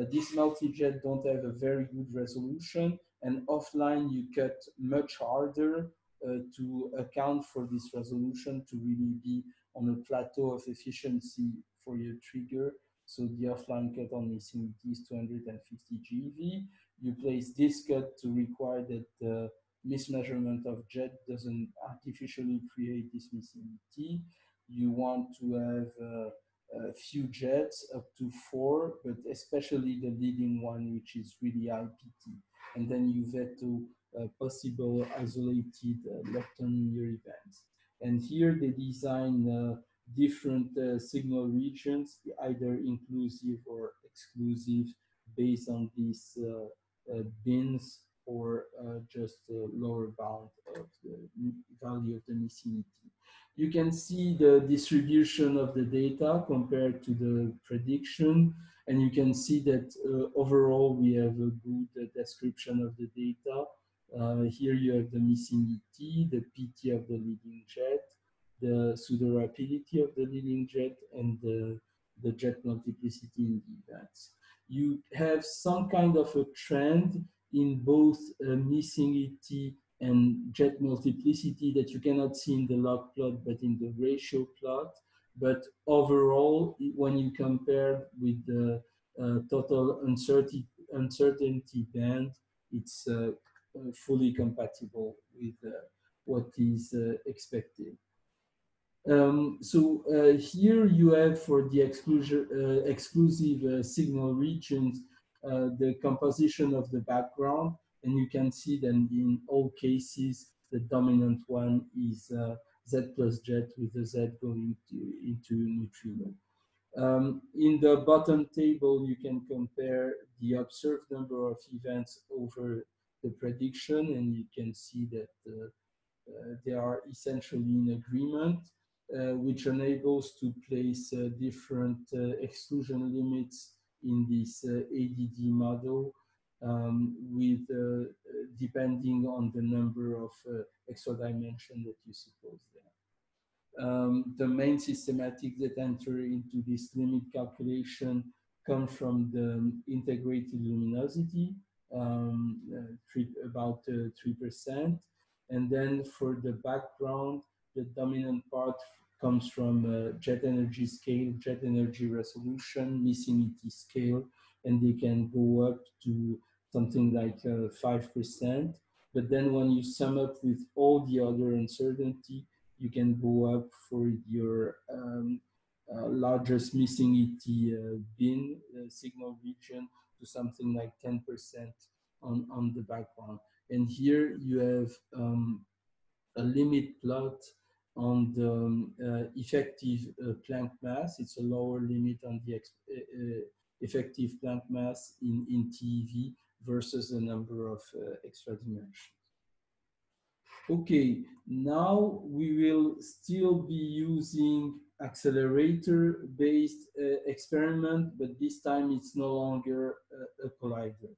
uh, this multi-jet don't have a very good resolution, and offline you cut much harder uh, to account for this resolution to really be on a plateau of efficiency for your trigger. So the offline cut on missing ET is 250 GeV. You place this cut to require that the mismeasurement of jet doesn't artificially create this missing ET. You want to have uh, a few jets up to four, but especially the leading one, which is really IPT. And then you vet to uh, possible isolated uh, nonlinear events. And here they design uh, different uh, signal regions, either inclusive or exclusive, based on these uh, uh, bins or uh, just the lower bound of the value of the missing ET. You can see the distribution of the data compared to the prediction, and you can see that uh, overall we have a good uh, description of the data. Uh, here you have the missing ET, the PT of the leading jet, the pseudo rapidity of the leading jet, and the, the jet multiplicity in the events. You have some kind of a trend in both uh, missing ET and jet multiplicity that you cannot see in the log plot, but in the ratio plot. But overall, when you compare with the uh, total uncertainty, uncertainty band, it's uh, fully compatible with what is expected. Um, so uh, here you have for the exclusion, uh, exclusive uh, signal regions the composition of the background. And you can see that in all cases, the dominant one is uh, Z plus jet with the Z going to, into neutrino. Um, in the bottom table, you can compare the observed number of events over the prediction, and you can see that uh, uh, they are essentially in agreement, uh, which enables to place uh, different exclusion limits in this uh, ADD model um, with uh, depending on the number of uh, extra dimension that you suppose there. Um, the main systematic that enter into this limit calculation come from the integrated luminosity, um, uh, three, about 3%. Uh, and then for the background, the dominant part comes from uh, jet energy scale, jet energy resolution, missing ET scale, and they can go up to something like uh, 5%. But then when you sum up with all the other uncertainty, you can go up for your um, uh, largest missing ET uh, bin uh, signal region to something like 10% on, on the background. And here you have um, a limit plot on the um, uh, effective uh, Planck mass. It's a lower limit on the uh, effective Planck mass in, in TeV versus the number of extra dimensions. Okay, now we will still be using accelerator-based uh, experiment, but this time it's no longer a, a collider.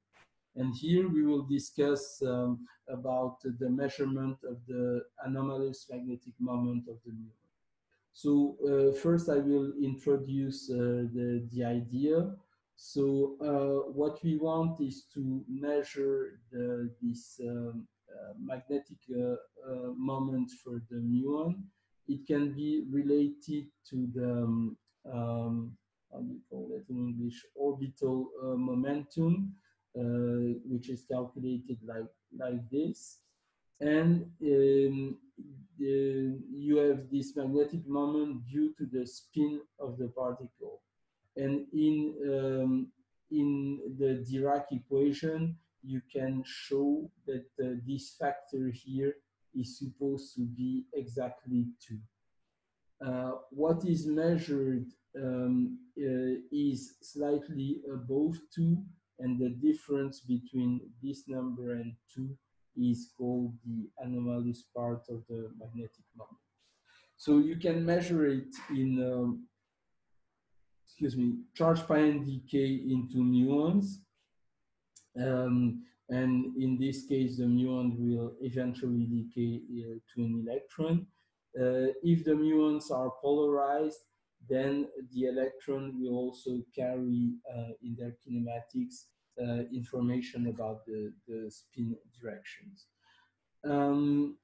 And here we will discuss um, about the measurement of the anomalous magnetic moment of the muon. So uh, first I will introduce uh, the, the idea. So uh, what we want is to measure the, this um, uh, magnetic uh, uh, moment for the muon. It can be related to the, um, um, how do you call it in English, orbital momentum, which is calculated like, like this. And um, the, you have this magnetic moment due to the spin of the particle. And in, um, in the Dirac equation, you can show that uh, this factor here is supposed to be exactly 2. Uh, what is measured um, uh, is slightly above 2, and the difference between this number and 2 is called the anomalous part of the magnetic moment. So you can measure it in, um, excuse me, charge pion decay into muons, um, and in this case, the muon will eventually decay uh, to an electron. Uh, if the muons are polarized, then the electron will also carry uh, in their kinematics uh, information about the, the spin directions. Um,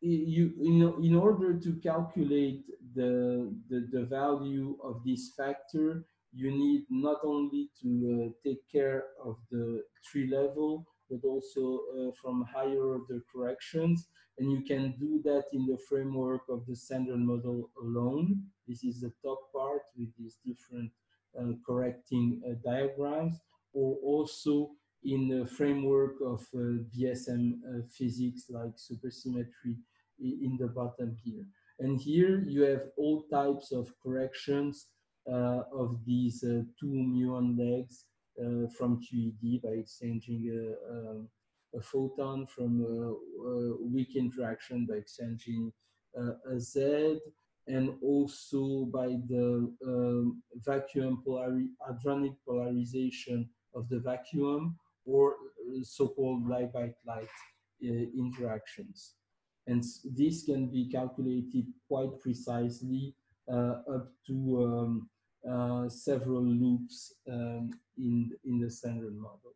you, know, in order to calculate the, the, the value of this factor, you need not only to uh, take care of the tree level, but also uh, from higher order corrections. And you can do that in the framework of the standard model alone. This is the top part with these different uh, correcting uh, diagrams, or also in the framework of BSM physics like supersymmetry in the bottom here. And here you have all types of corrections uh, of these uh, two muon legs from QED by exchanging a, um, a photon from a, weak interaction by exchanging a Z and also by the um, vacuum polari hadronic polarization of the vacuum or so-called light-by-light uh, interactions. And this can be calculated quite precisely uh, up to um, uh, several loops um, in, in the standard model.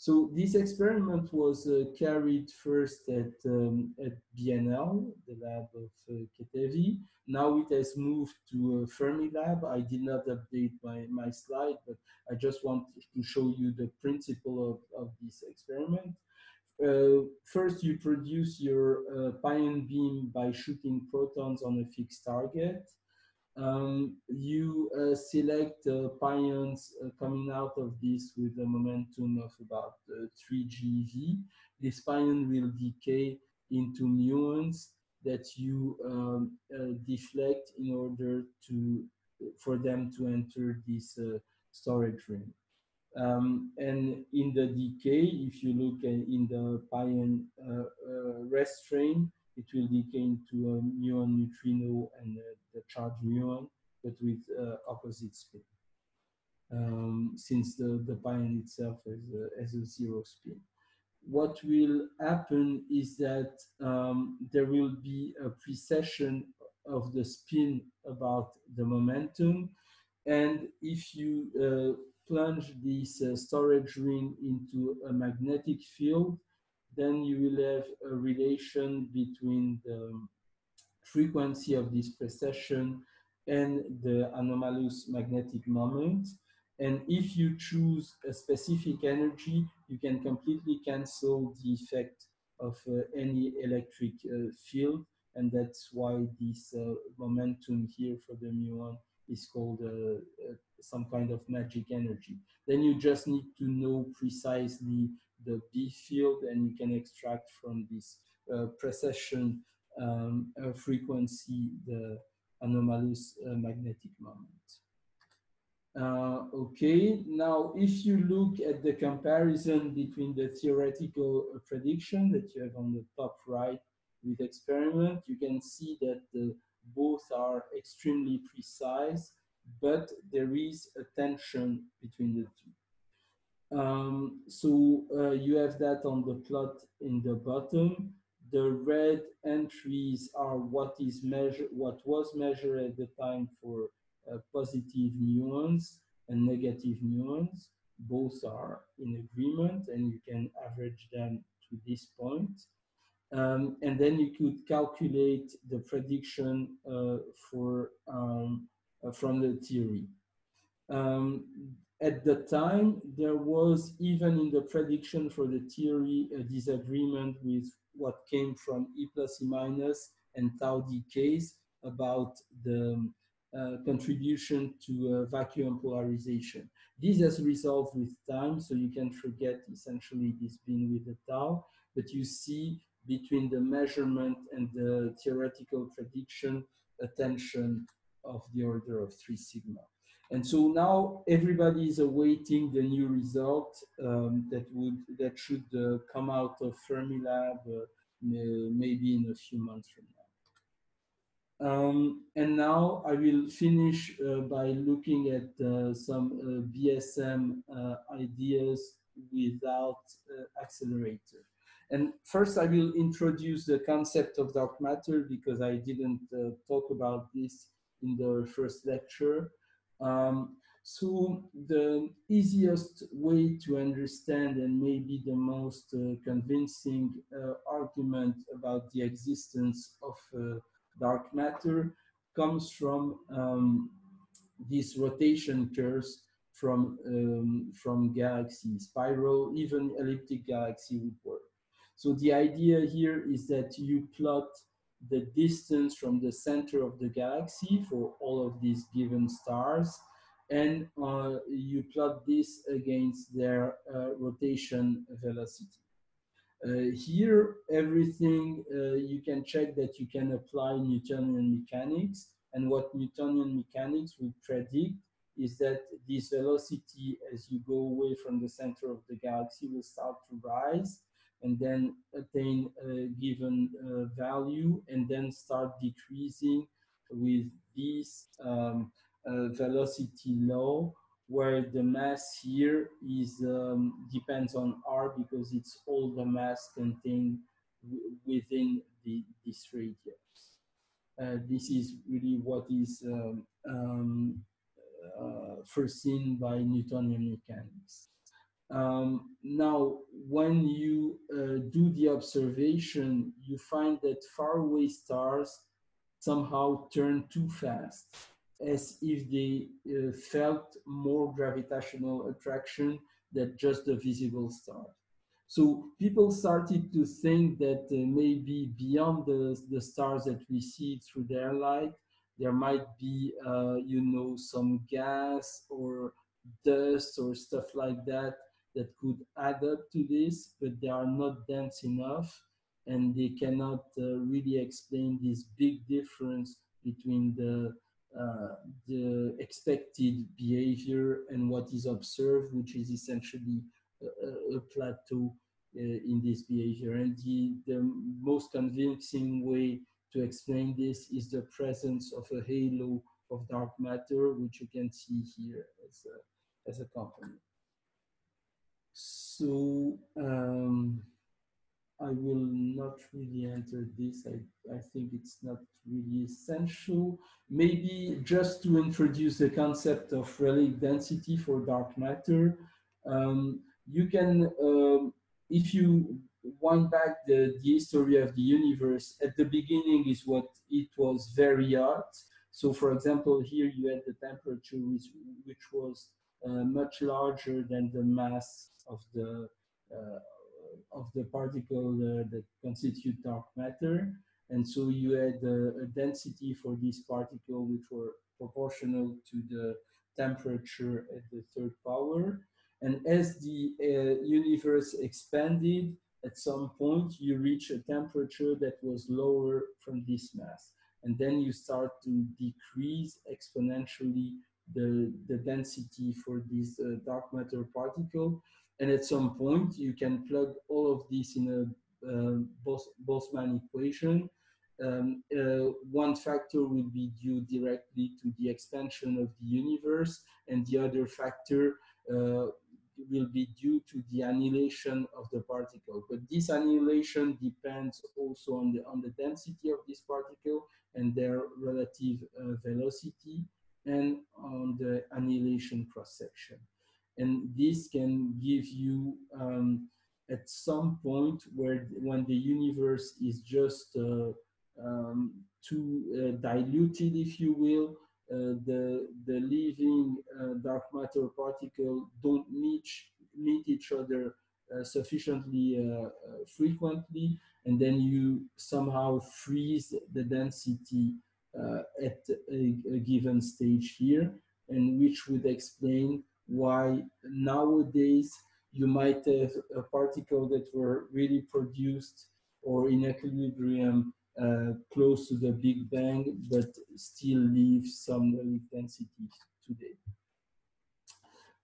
So this experiment was uh, carried first at, um, at BNL, the lab of uh, Ketevi. Now it has moved to uh, Fermilab. I did not update my, my slide, but I just want to show you the principle of, of this experiment. Uh, first, you produce your uh, pion beam by shooting protons on a fixed target um, you uh, select uh, pions uh, coming out of this with a momentum of about uh, 3 GeV. This pion will decay into muons that you um, uh, deflect in order to for them to enter this uh, storage ring. Um, and in the decay, if you look in the pion rest frame, it will decay into a muon neutrino and the charged muon, but with uh, opposite spin. Um, since the, the pion itself has a, has a zero spin. What will happen is that um, there will be a precession of the spin about the momentum. And if you uh, plunge this uh, storage ring into a magnetic field, then you will have a relation between the frequency of this precession and the anomalous magnetic moment. And if you choose a specific energy, you can completely cancel the effect of uh, any electric uh, field. And that's why this uh, momentum here for the muon is called uh, uh, some kind of magic energy. Then you just need to know precisely the B field and you can extract from this uh, precession um, frequency the anomalous uh, magnetic moment. Uh, okay, now if you look at the comparison between the theoretical prediction that you have on the top right with experiment, you can see that the, both are extremely precise, but there is a tension between the two. Um, so uh, you have that on the plot in the bottom. The red entries are what is measured, what was measured at the time for uh, positive muons and negative muons. Both are in agreement and you can average them to this point. Um, and then you could calculate the prediction uh, for um, uh, from the theory. Um, at the time, there was even in the prediction for the theory a disagreement with what came from E plus E minus and tau decays about the uh, contribution to uh, vacuum polarization. This has resolved with time, so you can forget essentially this being with the tau, but you see between the measurement and the theoretical prediction a tension of the order of three sigma. And so now everybody is awaiting the new result um, that would that should uh, come out of Fermilab uh, maybe in a few months from now. Um, and now I will finish uh, by looking at uh, some uh, BSM uh, ideas without accelerator. And first I will introduce the concept of dark matter because I didn't talk about this in the first lecture. Um, so the easiest way to understand and maybe the most uh, convincing uh, argument about the existence of uh, dark matter comes from um, these rotation curves from, um, from galaxies. Spiral, even elliptic galaxy would work. So the idea here is that you plot the distance from the center of the galaxy for all of these given stars. And uh, you plot this against their uh, rotation velocity. Uh, here, everything uh, you can check that you can apply Newtonian mechanics, and what Newtonian mechanics would predict is that this velocity as you go away from the center of the galaxy will start to rise and then attain a given uh, value and then start decreasing with this um, uh, velocity law where the mass here is um, depends on r because it's all the mass contained within the, this radius. Uh, this is really what is um, um, uh, foreseen by Newtonian mechanics. Um, now, when you uh, do the observation, you find that faraway stars somehow turn too fast, as if they uh, felt more gravitational attraction than just the visible stars. So people started to think that uh, maybe beyond the, the stars that we see through their light, there might be, uh, you know, some gas or dust or stuff like that that could add up to this, but they are not dense enough and they cannot uh, really explain this big difference between the uh, the expected behavior and what is observed, which is essentially a, a plateau uh, in this behavior. And the, the most convincing way to explain this is the presence of a halo of dark matter, which you can see here as a, as a component. So um, I will not really enter this. I, I think it's not really essential. Maybe just to introduce the concept of relic density for dark matter. Um, you can, um, if you wind back the, the history of the universe, at the beginning is what it was very hot. So for example, here you had the temperature which, which was much larger than the mass of the uh, of the particle uh, that constitute dark matter. And so you had a density for this particle which were proportional to the temperature at the third power. And as the uh, universe expanded, at some point you reach a temperature that was lower from this mass. And then you start to decrease exponentially the, the density for this uh, dark matter particle. And at some point, you can plug all of this in a uh, Boltzmann equation. Um, uh, one factor will be due directly to the expansion of the universe, and the other factor uh, will be due to the annihilation of the particle. But this annihilation depends also on the, on the density of this particle and their relative uh, velocity and on the annihilation cross-section. And this can give you um, at some point where when the universe is just uh, um, too uh, diluted, if you will, uh, the the living uh, dark matter particle don't meet meet each other uh, sufficiently frequently, and then you somehow freeze the density at a, a given stage here, and which would explain why nowadays you might have a particle that were really produced or in equilibrium uh, close to the Big Bang, but still leave some relic density today.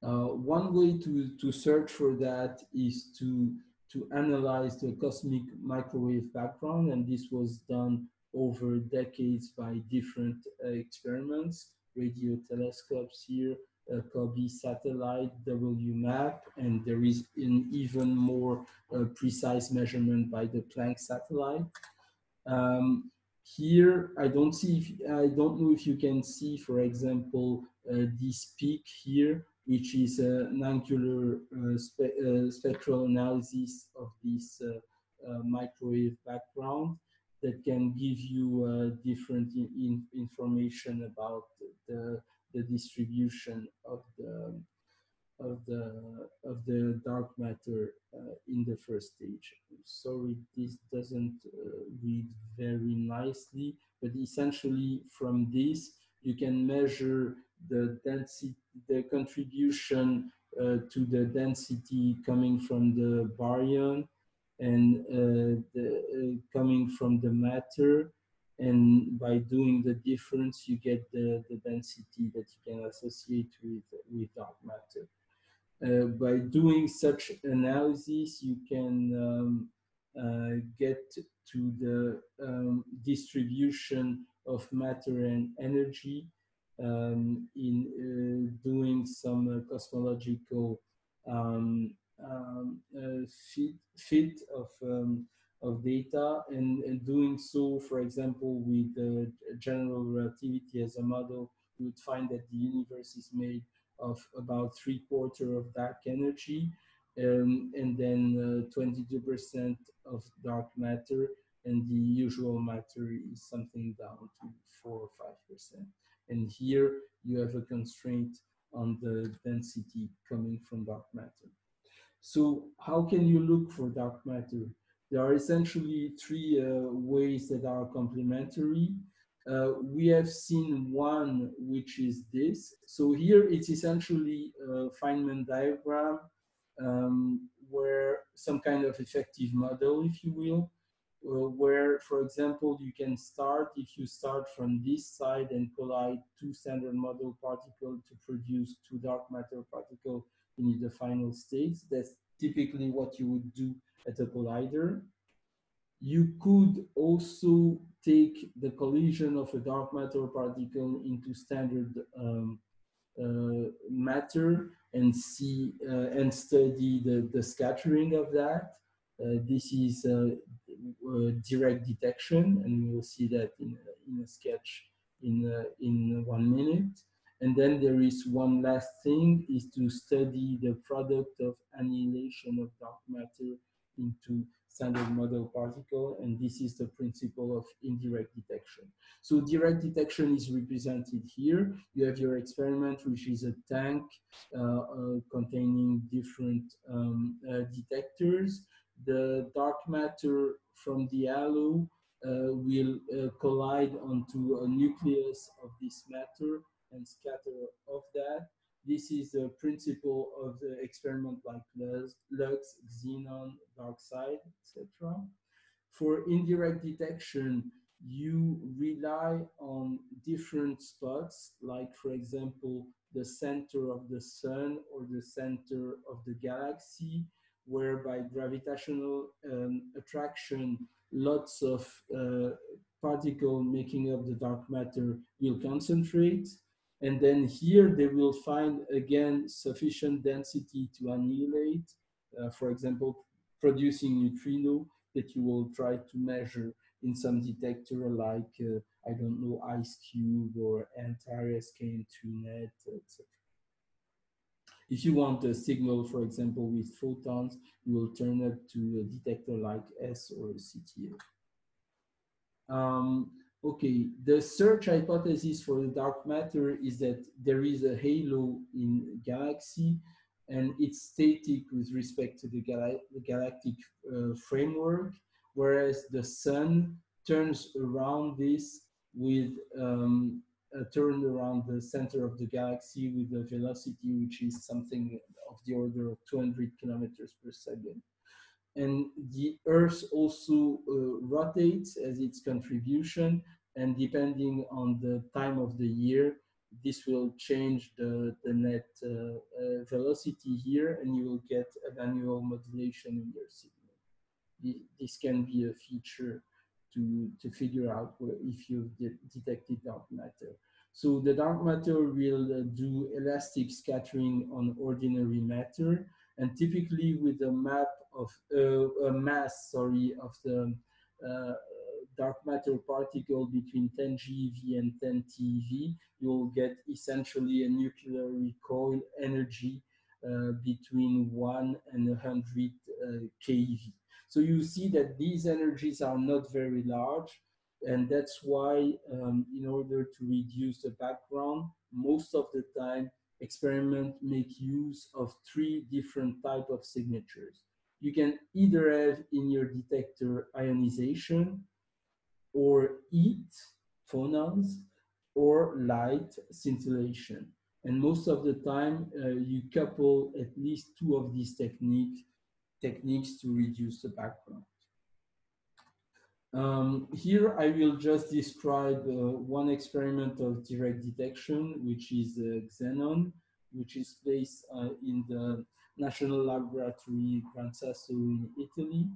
Uh, one way to, to search for that is to, to analyze the cosmic microwave background, and this was done over decades by different uh, experiments, radio telescopes here, uh, COBE satellite, WMAP, and there is an even more uh, precise measurement by the Planck satellite. Um, here, I don't see, if, I don't know if you can see, for example, uh, this peak here, which is an angular uh, spe uh, spectral analysis of this microwave background that can give you different in, in information about the, the distribution of the of the of the dark matter uh, in the first stage. Sorry, this doesn't uh, read very nicely, but essentially from this you can measure the density, the contribution uh, to the density coming from the baryon and uh, the, uh, coming from the matter and by doing the difference you get the, the density that you can associate with, with dark matter. Uh, by doing such analysis, you can um, uh, get to the um, distribution of matter and energy um, in uh, doing some uh, cosmological um, um, uh, fit, fit of, um, of data and, and, doing so, for example, with general relativity as a model, you would find that the universe is made of about three quarter of dark energy um, and then 22% uh, of dark matter and the usual matter is something down to 4 or 5%. And here you have a constraint on the density coming from dark matter. So how can you look for dark matter? There are essentially three uh, ways that are complementary. Uh, we have seen one, which is this. So here it's essentially a Feynman diagram um, where some kind of effective model, if you will, uh, where, for example, you can start, if you start from this side and collide two standard model particles to produce two dark matter particles in the final states. That's typically what you would do at a collider. You could also take the collision of a dark matter particle into standard um, uh, matter and see uh, and study the, the scattering of that. Uh, this is uh, uh, direct detection, and we will see that in, in a sketch in, uh, in one minute. And then there is one last thing, is to study the product of annihilation of dark matter into standard model particle, and this is the principle of indirect detection. So direct detection is represented here. You have your experiment, which is a tank uh, uh, containing different um, uh, detectors. The dark matter from the halo uh, will uh, collide onto a nucleus of this matter and scatter of that. This is the principle of the experiment like LUX, xenon, DarkSide, etc. For indirect detection, you rely on different spots, like for example, the center of the sun or the center of the galaxy, where by gravitational um, attraction, lots of uh, particle making up the dark matter will concentrate. And then here they will find again sufficient density to annihilate, uh, for example, producing neutrino that you will try to measure in some detector like, uh, I don't know, IceCube or Antares KM3Net, etc. If you want a signal, for example, with photons, you will turn it to a detector like S or CTA. Um, okay, the search hypothesis for the dark matter is that there is a halo in galaxy and it's static with respect to the, gal the galactic uh, framework, whereas the sun turns around this with um, a turn around the center of the galaxy with a velocity which is something of the order of 200 kilometers per second. And the Earth also uh, rotates as its contribution, and depending on the time of the year, this will change the, the net uh, uh, velocity here, and you will get an annual modulation in your signal. This can be a feature to, to figure out if you've de detected dark matter. So the dark matter will uh, do elastic scattering on ordinary matter, and typically with a map of uh, a mass, sorry, of the uh, dark matter particle between 10 GeV and 10 TeV, you will get essentially a nuclear recoil energy uh, between 1 and 100 uh, keV. So you see that these energies are not very large, and that's why um, in order to reduce the background, most of the time experiment make use of three different type of signatures. You can either have in your detector ionization, or heat, phonons, or light scintillation. And most of the time, uh, you couple at least two of these technique, techniques to reduce the background. Um, here I will just describe uh, one experiment of direct detection, which is uh, Xenon, which is placed uh, in the National Laboratory Gran Sasso in Italy,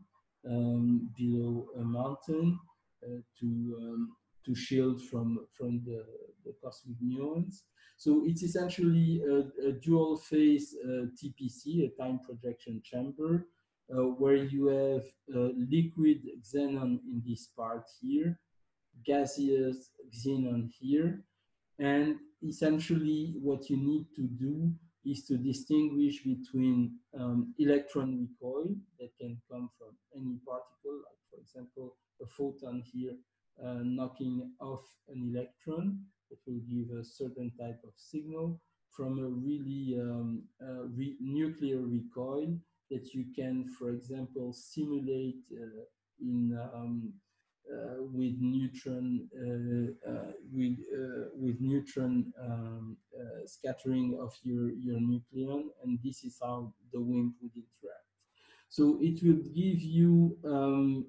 um, below a mountain. Uh, to um, to shield from from the, the cosmic muons. So it's essentially a, a dual phase uh, TPC, a time projection chamber, where you have liquid xenon in this part here, gaseous xenon here, and essentially what you need to do is to distinguish between um, electron recoil that can come from any particle, like for example, a photon here uh, knocking off an electron that will give a certain type of signal from a really um, uh, re nuclear recoil that you can, for example, simulate uh, in um, uh, with neutron uh, with with neutron um, scattering of your your nucleon, and this is how the WIMP would interact. So it would give you um,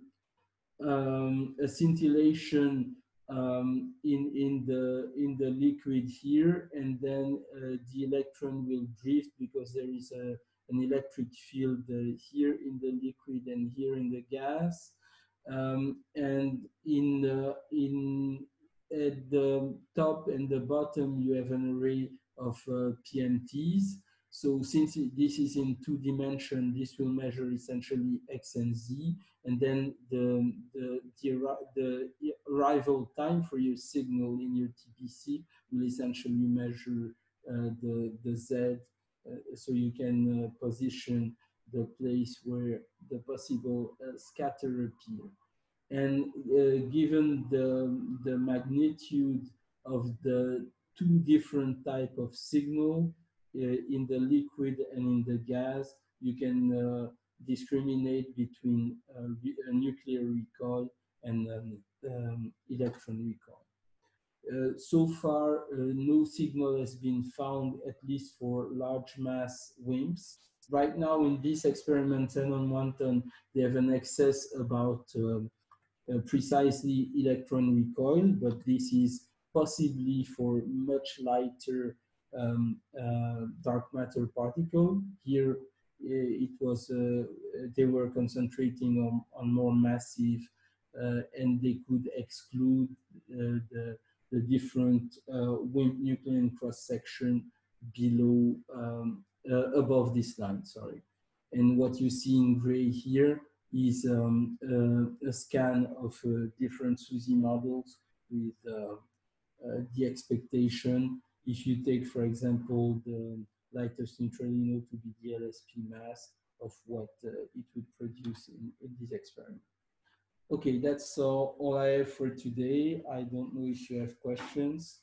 um, a scintillation um, in in the in the liquid here, and then uh, the electron will drift because there is a an electric field uh, here in the liquid and here in the gas, um, and in the, in at the top and the bottom you have an array of uh, PMTs. So since this is in two dimension, this will measure essentially X and Z, and then the, the, the, the arrival time for your signal in your TPC will essentially measure uh, the, the Z, uh, so you can uh, position the place where the possible uh, scatter appear. And uh, given the, the magnitude of the two different type of signal, uh, in the liquid and in the gas, you can uh, discriminate between uh, a nuclear recoil and um, um, electron recoil. Uh, so far, uh, no signal has been found, at least for large mass WIMPs. Right now, in this experiment, Xenon One ton, they have an excess about um, uh, precisely electron recoil, but this is possibly for much lighter um, uh, dark matter particle. Here uh, it was, they were concentrating on, on more massive and they could exclude the, the different nucleon cross section below, um, above this line, sorry. And what you see in gray here is um, uh, a scan of uh, different SUSY models with uh, the expectation. If you take, for example, the lightest neutralino to be the LSP mass of what it would produce in, in this experiment. Okay, that's uh, all I have for today. I don't know if you have questions.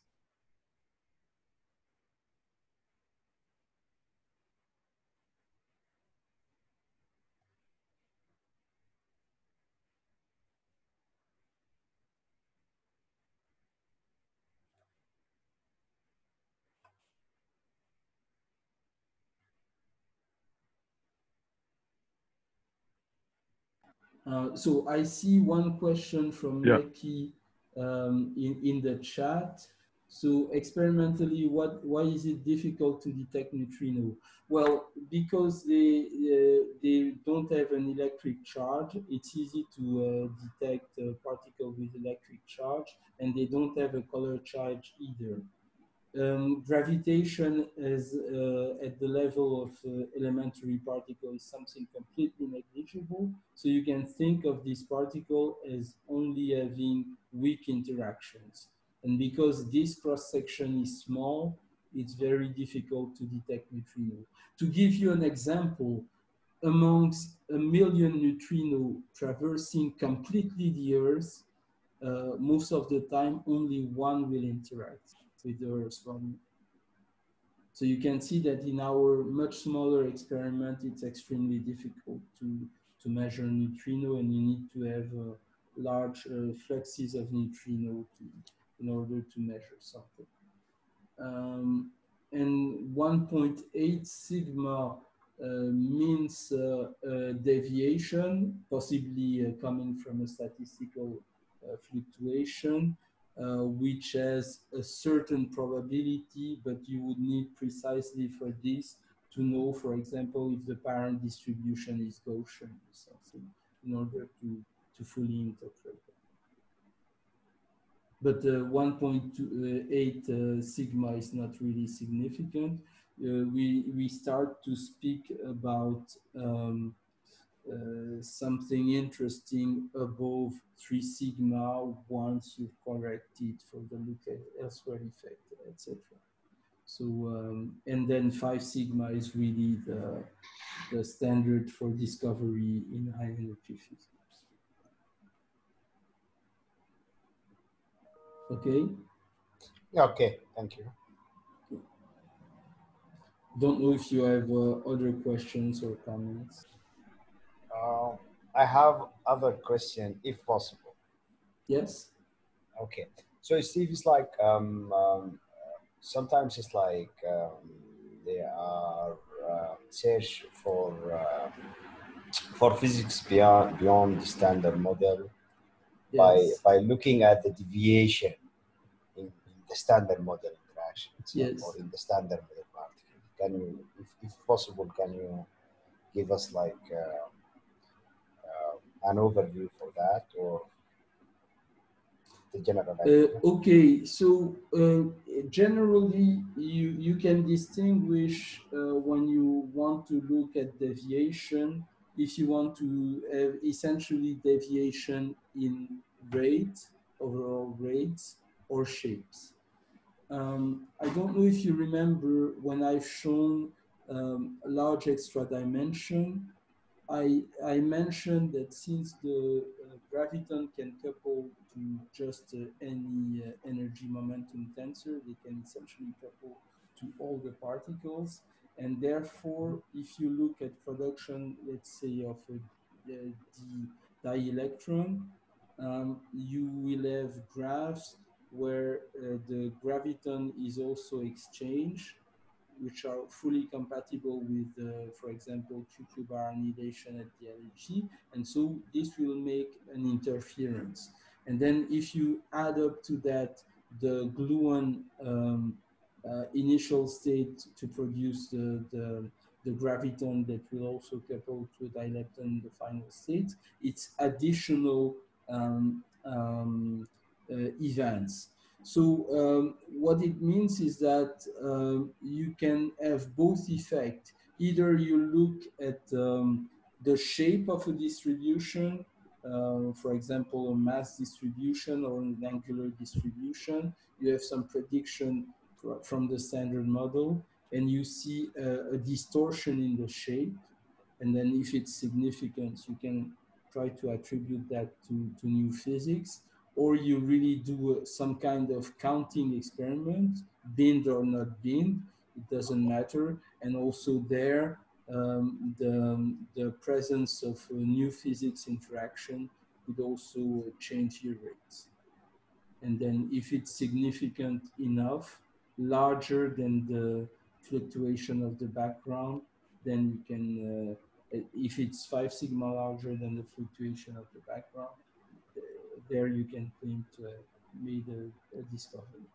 Uh, so I see one question from yeah. Becky um, in, in the chat. So experimentally, what why is it difficult to detect neutrino? Well, because they uh, they don't have an electric charge. It's easy to uh, detect a particle with electric charge, and they don't have a color charge either. Um, gravitation is uh, at the level of uh, elementary particle is something completely negligible. So you can think of this particle as only having weak interactions. And because this cross section is small, it's very difficult to detect neutrino. To give you an example, amongst a million neutrino traversing completely the Earth, uh, most of the time only one will interact from. So you can see that in our much smaller experiment, it's extremely difficult to, to measure neutrino and you need to have uh, large uh, fluxes of neutrino to, in order to measure something. Um, and 1.8 sigma uh, means uh, deviation, possibly uh, coming from a statistical uh, fluctuation. Uh, which has a certain probability, but you would need precisely for this to know, for example, if the parent distribution is Gaussian or something in order to, to fully interpret it. But uh, 1.8 uh, sigma is not really significant. Uh, we, we start to speak about um, uh, something interesting above 3 sigma once you correct it for the look at elsewhere effect, etc. So, um, and then 5 sigma is really the, the standard for discovery in high energy physics. Okay? Okay, thank you. Don't know if you have uh, other questions or comments. Uh, I have other question, if possible. Yes. Okay. So Steve is like um, um, sometimes it's like um, they are uh, search for uh, for physics beyond beyond the standard model yes. by by looking at the deviation in, in the standard model interactions yes. or in the standard model particle. Can you, if, if possible, can you give us like uh, an overview for that or the general uh, okay so uh, generally you you can distinguish uh, when you want to look at deviation if you want to have essentially deviation in rate overall rates or shapes. Um, I don't know if you remember when I've shown um, a large extra dimension I, I mentioned that since the uh, graviton can couple to just uh, any uh, energy momentum tensor, they can essentially couple to all the particles. And therefore, if you look at production, let's say, of a, the dielectron, um, you will have graphs where uh, the graviton is also exchanged which are fully compatible with, uh, for example, QQ annihilation at the LHC. And so this will make an interference. And then if you add up to that the gluon um, uh, initial state to produce the, the, the, graviton that will also couple to dilepton the final state, it's additional um, um, uh, events. So um, what it means is that um, you can have both effect. Either you look at um, the shape of a distribution, uh, for example, a mass distribution or an angular distribution. You have some prediction from the standard model and you see a, a distortion in the shape. And then if it's significant, you can try to attribute that to, to new physics or you really do some kind of counting experiment, binned or not binned, it doesn't matter. And also there, um, the, the presence of new physics interaction could also change your rates. And then if it's significant enough, larger than the fluctuation of the background, then you can, uh, if it's five sigma larger than the fluctuation of the background, there you can claim to have made a, a discovery.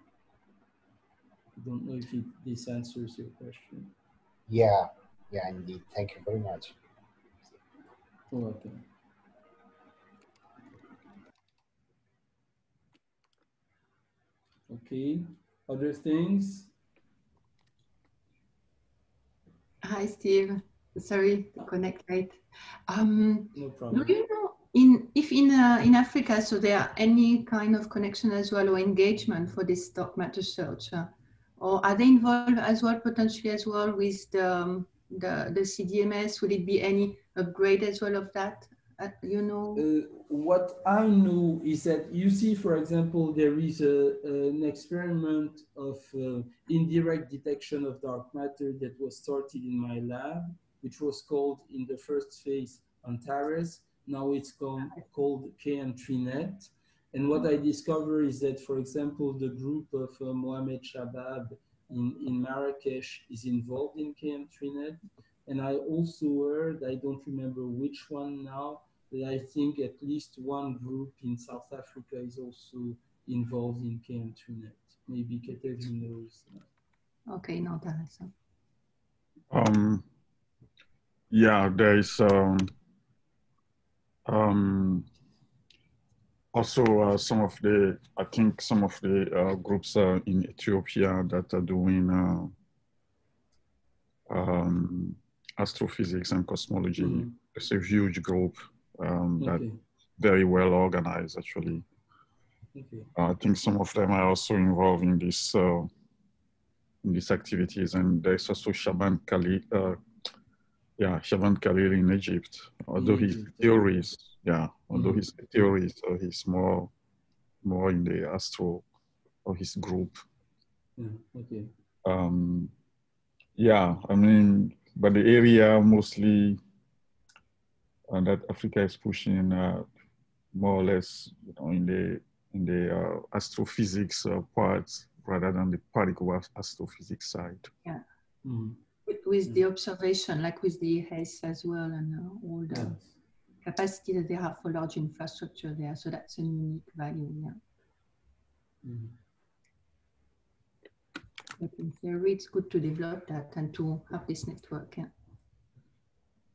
I don't know if it, this answers your question. Yeah, yeah, indeed. Thank you very much. You're welcome. Okay, other things? Hi, Steve. Sorry to connect late. Um, no problem. Do you know in if in uh, in Africa, so there are any kind of connection as well or engagement for this dark matter search, uh, or are they involved as well potentially as well with the um, the the CDMS? Will it be any upgrade as well of that? Uh, you know. Uh, what I know is that you see, for example, there is a, an experiment of uh, indirect detection of dark matter that was started in my lab, which was called in the first phase Antares now it's called, called KM3Net. And what I discover is that, for example, the group of uh, Mohamed Chabab in, in Marrakesh is involved in KM3Net. And I also heard, I don't remember which one now, that I think at least one group in South Africa is also involved in KM3Net. Maybe Katerina knows. Okay, no, that's um, yeah, there is um, um, also, uh, some of the, I think some of the uh, groups uh, in Ethiopia that are doing uh, um, astrophysics and cosmology. Mm. It's a huge group um, okay. that very well organized, actually. Okay. I think some of them are also involved in this uh, in these activities, and there's also Shaban Khalil, uh, yeah, Shaban Khalil in Egypt, although his theories, yeah, although his mm-hmm. theories, uh, he's more, more in the astro, or his group. Yeah, okay. Um, yeah, I mean, but the area mostly uh, that Africa is pushing uh, more or less, you know, in the in the uh, astrophysics uh, parts rather than the particle astrophysics side. Yeah. Mm with the observation, like with the EHS as well, and uh, all the yes. capacity that they have for large infrastructure there. So that's a unique value. Yeah. Mm. But in theory, it's good to develop that and to have this network. Yeah.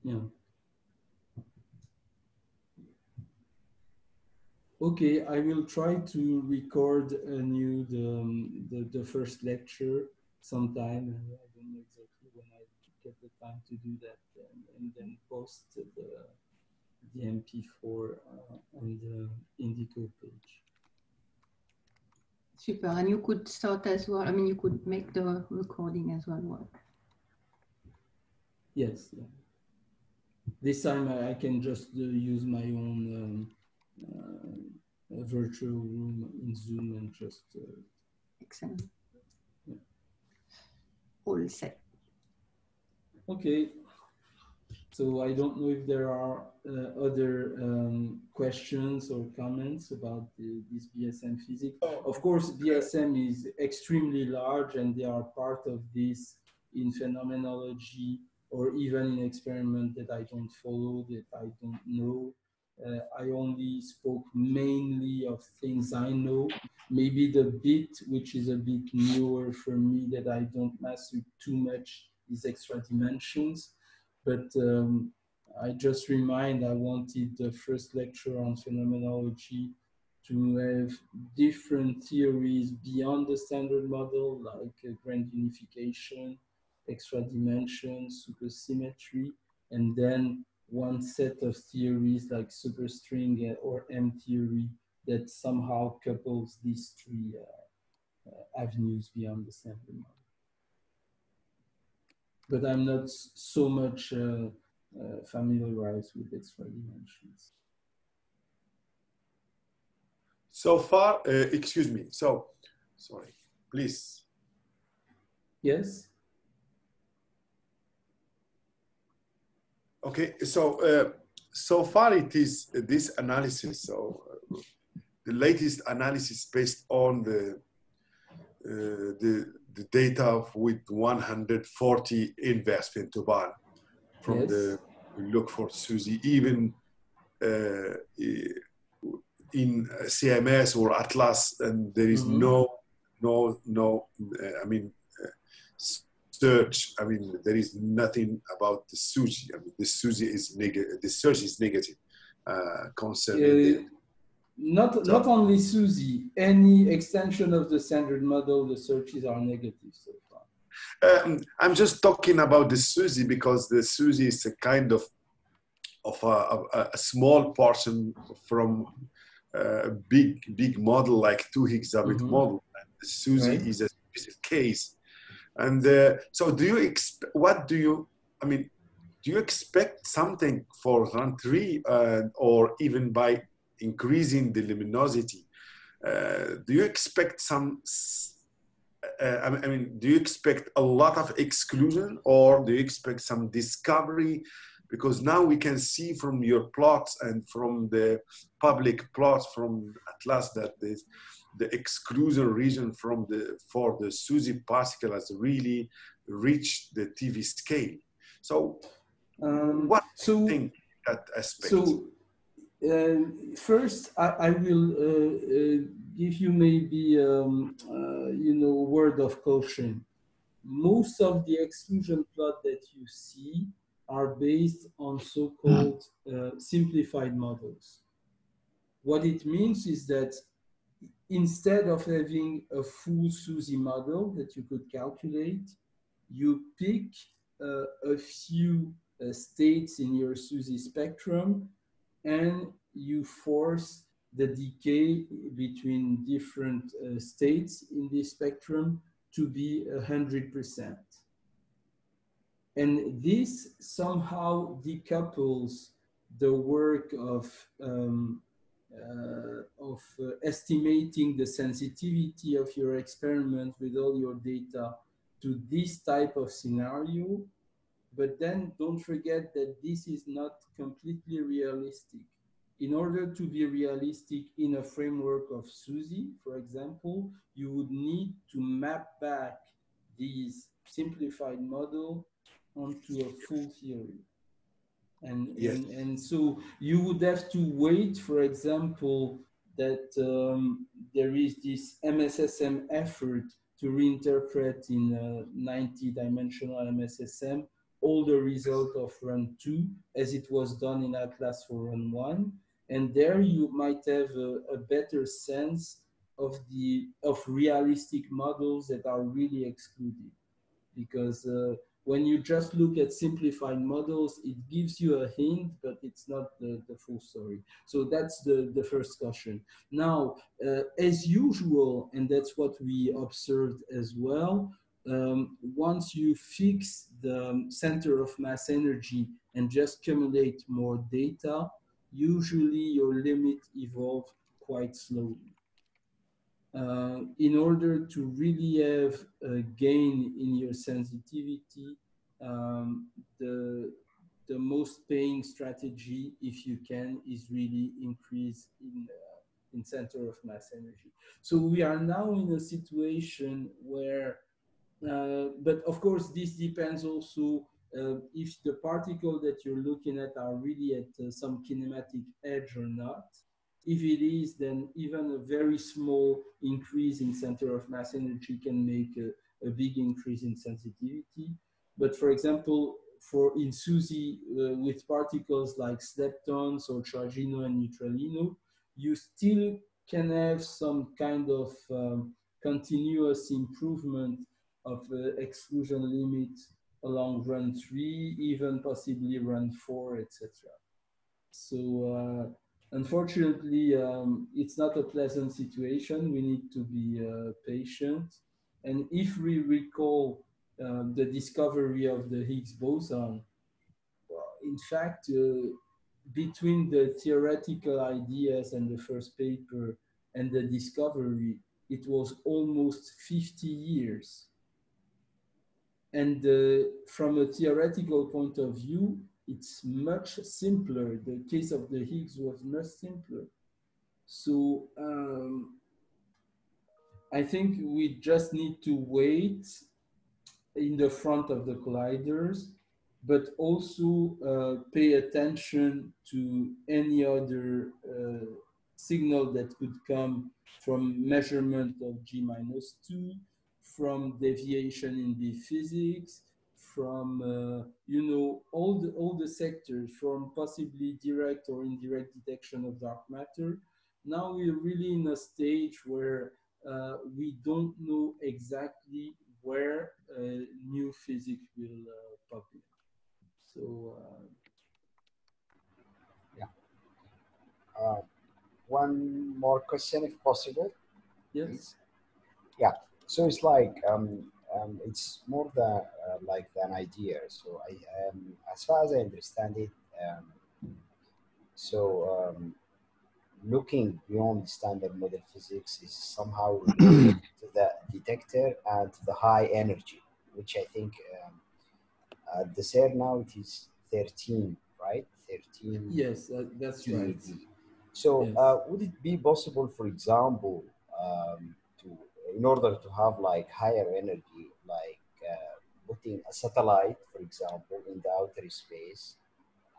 Yeah. Okay, I will try to record a new the, um, the, the first lecture sometime. I don't know exactly get the time to do that and, and then post the, the MP4 uh, on the Indico page. Super, and you could start as well. I mean, you could make the recording as well work. Yes. Yeah. This time I, I can just uh, use my own um, uh, virtual room in Zoom and just. Uh, Excellent. Yeah. All set. Okay. So I don't know if there are uh, other um, questions or comments about the, this BSM physics. Of course, BSM is extremely large and they are part of this in phenomenology or even in experiment that I don't follow, that I don't know. Uh, I only spoke mainly of things I know. Maybe the bit which is a bit newer for me that I don't master too much is extra dimensions. But um, I just remind I wanted the first lecture on phenomenology to have different theories beyond the standard model, like grand unification, extra dimensions, supersymmetry, and then one set of theories like superstring or M theory that somehow couples these three uh, uh, avenues beyond the standard model. But I'm not so much uh, uh familiarized with extra dimensions. So far, uh, excuse me. So, sorry, please. Yes. Okay, so uh, so far it is this analysis. So uh, the latest analysis based on the uh, the the data with 140 inverse femtobarn from yes. the look for SUSY even uh, in CMS or Atlas, and there is mm-hmm. no, no, no. Uh, I mean, uh, search. I mean, there is nothing about the SUSY. I mean, the SUSY is negative. The search is negative uh, concerning. Uh, not so, not only SUSY, any extension of the standard model, the searches are negative so far. Um, I'm just talking about the SUSY because the SUSY is a kind of of a, a, a small portion from a big big model like two Higgs-doublet mm-hmm. model. And SUSY right. is a specific case. And uh, so, do you expect? What do you? I mean, do you expect something for run three, uh, or even by increasing the luminosity? Uh, do you expect some? Uh, I mean, do you expect a lot of exclusion, or do you expect some discovery? because now we can see from your plots and from the public plots from Atlas that this, the exclusion region from the for the SUSY particle has really reached the TeV scale. So, um, what so, do you think that aspect? So, uh, first, I, I will uh, uh, give you maybe um, uh, you know word of caution. Most of the exclusion plot that you see are based on so-called uh, simplified models. What it means is that instead of having a full SUSY model that you could calculate, you pick uh, a few uh, states in your SUSY spectrum and you force the decay between different uh, states in this spectrum to be 100%. And this somehow decouples the work of, um, of uh, estimating the sensitivity of your experiment with all your data to this type of scenario. But then don't forget that this is not completely realistic. In order to be realistic in a framework of SUSY, for example, you would need to map back these simplified model onto a full theory. And, yes. and, and so you would have to wait, for example, that um, there is this MSSM effort to reinterpret in a 90 dimensional MSSM all the result of run two as it was done in Atlas for run one. And there you might have a, a better sense of the of realistic models that are really excluded because uh, when you just look at simplified models, it gives you a hint, but it's not the, the full story. So that's the, the first caution. Now, uh, as usual, and that's what we observed as well, um, once you fix the center of mass energy and just accumulate more data, usually your limit evolve quite slowly uh, in order to really have a gain in your sensitivity, um, the, the most paying strategy, if you can, is really increase in, uh, in center of mass energy. So we are now in a situation where uh, but of course, this depends also uh, if the particle that you're looking at are really at uh, some kinematic edge or not. If it is, then even a very small increase in center of mass energy can make a, a big increase in sensitivity. But for example, for in SUSY uh, with particles like leptons or chargino and neutralino, you still can have some kind of um, continuous improvement of uh, exclusion limit along run three, even possibly run four, etc. So uh, unfortunately, um, it's not a pleasant situation. We need to be uh, patient. And if we recall um, the discovery of the Higgs boson, in fact, uh, between the theoretical ideas and the first paper and the discovery, it was almost 50 years. And uh, from a theoretical point of view, it's much simpler. The case of the Higgs was much simpler. So um, I think we just need to wait in the front of the colliders, but also uh, pay attention to any other uh, signal that could come from measurement of G minus two, from deviation in the physics, from uh, you know all the all the sectors, from possibly direct or indirect detection of dark matter. Now we're really in a stage where uh, we don't know exactly where uh, new physics will uh, pop in. So uh, yeah. one more question, if possible. Yes. Please. Yeah. So it's like um, um, it's more than uh, like an idea. So I, um, as far as I understand it, um, so um, looking beyond standard model physics is somehow to the detector and to the high energy, which I think um, at the CERN now it is 13, right? 13. Yes, uh, that's right. So yes. uh, would it be possible, for example, um, in order to have like higher energy, like uh, putting a satellite, for example, in the outer space,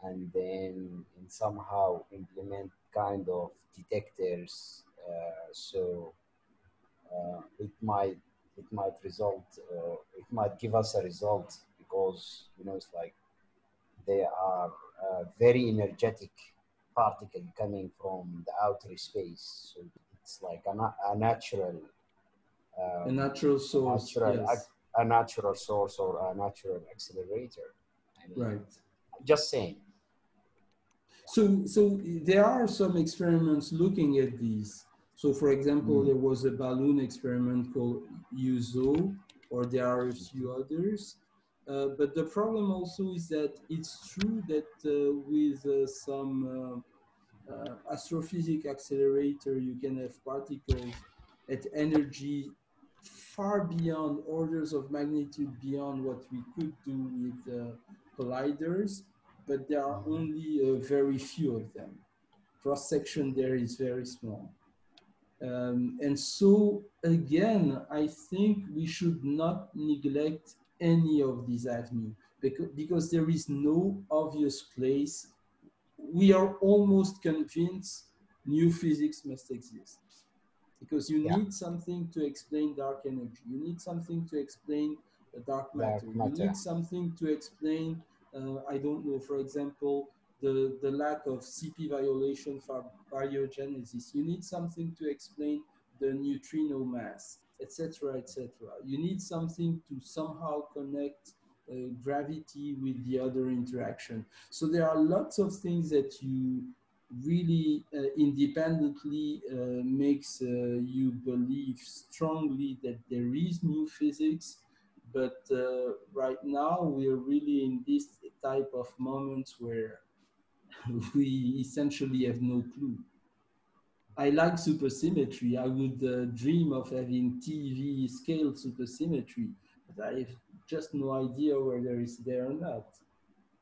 and then and somehow implement kind of detectors. Uh, so uh, it might it might result uh, it might give us a result because you know it's like they are uh, very energetic particle coming from the outer space. So it's like a, a natural um, a natural source, natural, yes. a, a, natural source or a natural accelerator. I mean, right. Just saying. So, so there are some experiments looking at these. So, for example, mm. there was a balloon experiment called EUSO, or there are a few others. Uh, but the problem also is that it's true that uh, with uh, some uh, uh, astrophysics accelerator, you can have particles at energy far beyond orders of magnitude beyond what we could do with uh, colliders, but there are only uh, very few of them. Cross section there is very small. Um, and so again, I think we should not neglect any of these avenues because, because there is no obvious place. We are almost convinced new physics must exist because you yeah. need something to explain dark energy. You need something to explain dark matter. dark matter. You need something to explain, uh, I don't know, for example, the, the lack of CP violation for baryogenesis. You need something to explain the neutrino mass, etc., etc. You need something to somehow connect uh, gravity with the other interaction. So there are lots of things that you really uh, independently uh, makes uh, you believe strongly that there is new physics. But uh, right now we're really in this type of moments where we essentially have no clue. I like supersymmetry. I would uh, dream of having TeV scale supersymmetry but i have just no idea whether it's there or not.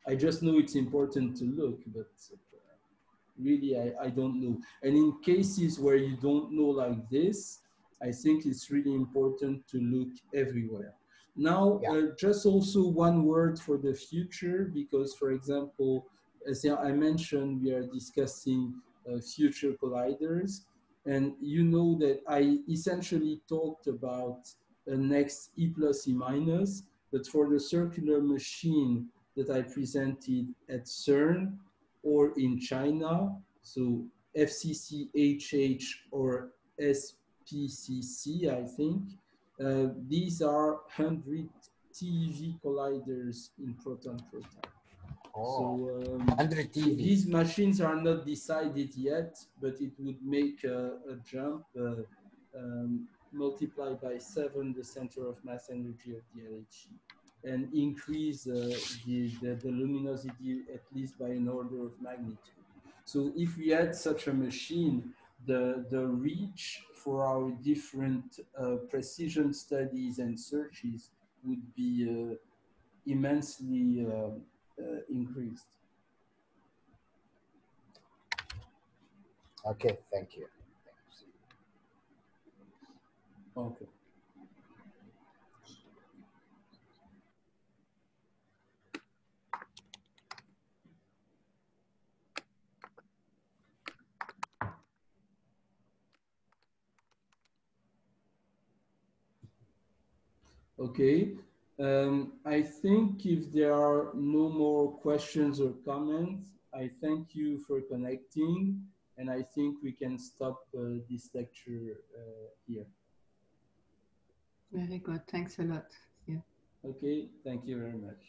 I just know it's important to look but really I, I don't know and in cases where you don't know like this i think it's really important to look everywhere Now, Yeah. uh, just also one word for the future, because, for example, as I mentioned, we are discussing uh, future colliders. And you know that I essentially talked about a next E plus E minus, but for the circular machine that I presented at CERN or in China, so FCCHH or SPPC, I think, uh, these are 100 TeV colliders in proton proton. Oh, So um, 100 TeV. these machines are not decided yet, but it would make a, a jump, uh, um, multiply by seven the center of mass energy of the LHC, and increase uh, the, the, the luminosity at least by an order of magnitude. So if we had such a machine, the, the reach for our different uh, precision studies and searches would be uh, immensely uh, uh, increased. Okay, thank you. Okay. Okay. Um, I think if there are no more questions or comments, I thank you for connecting, and I think we can stop uh, this lecture uh, here. Very good. Thanks a lot. Yeah. Okay, thank you very much.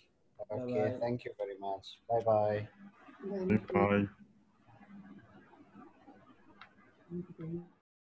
Okay, Bye-bye. thank you very much. Bye bye. Bye. Bye. Bye.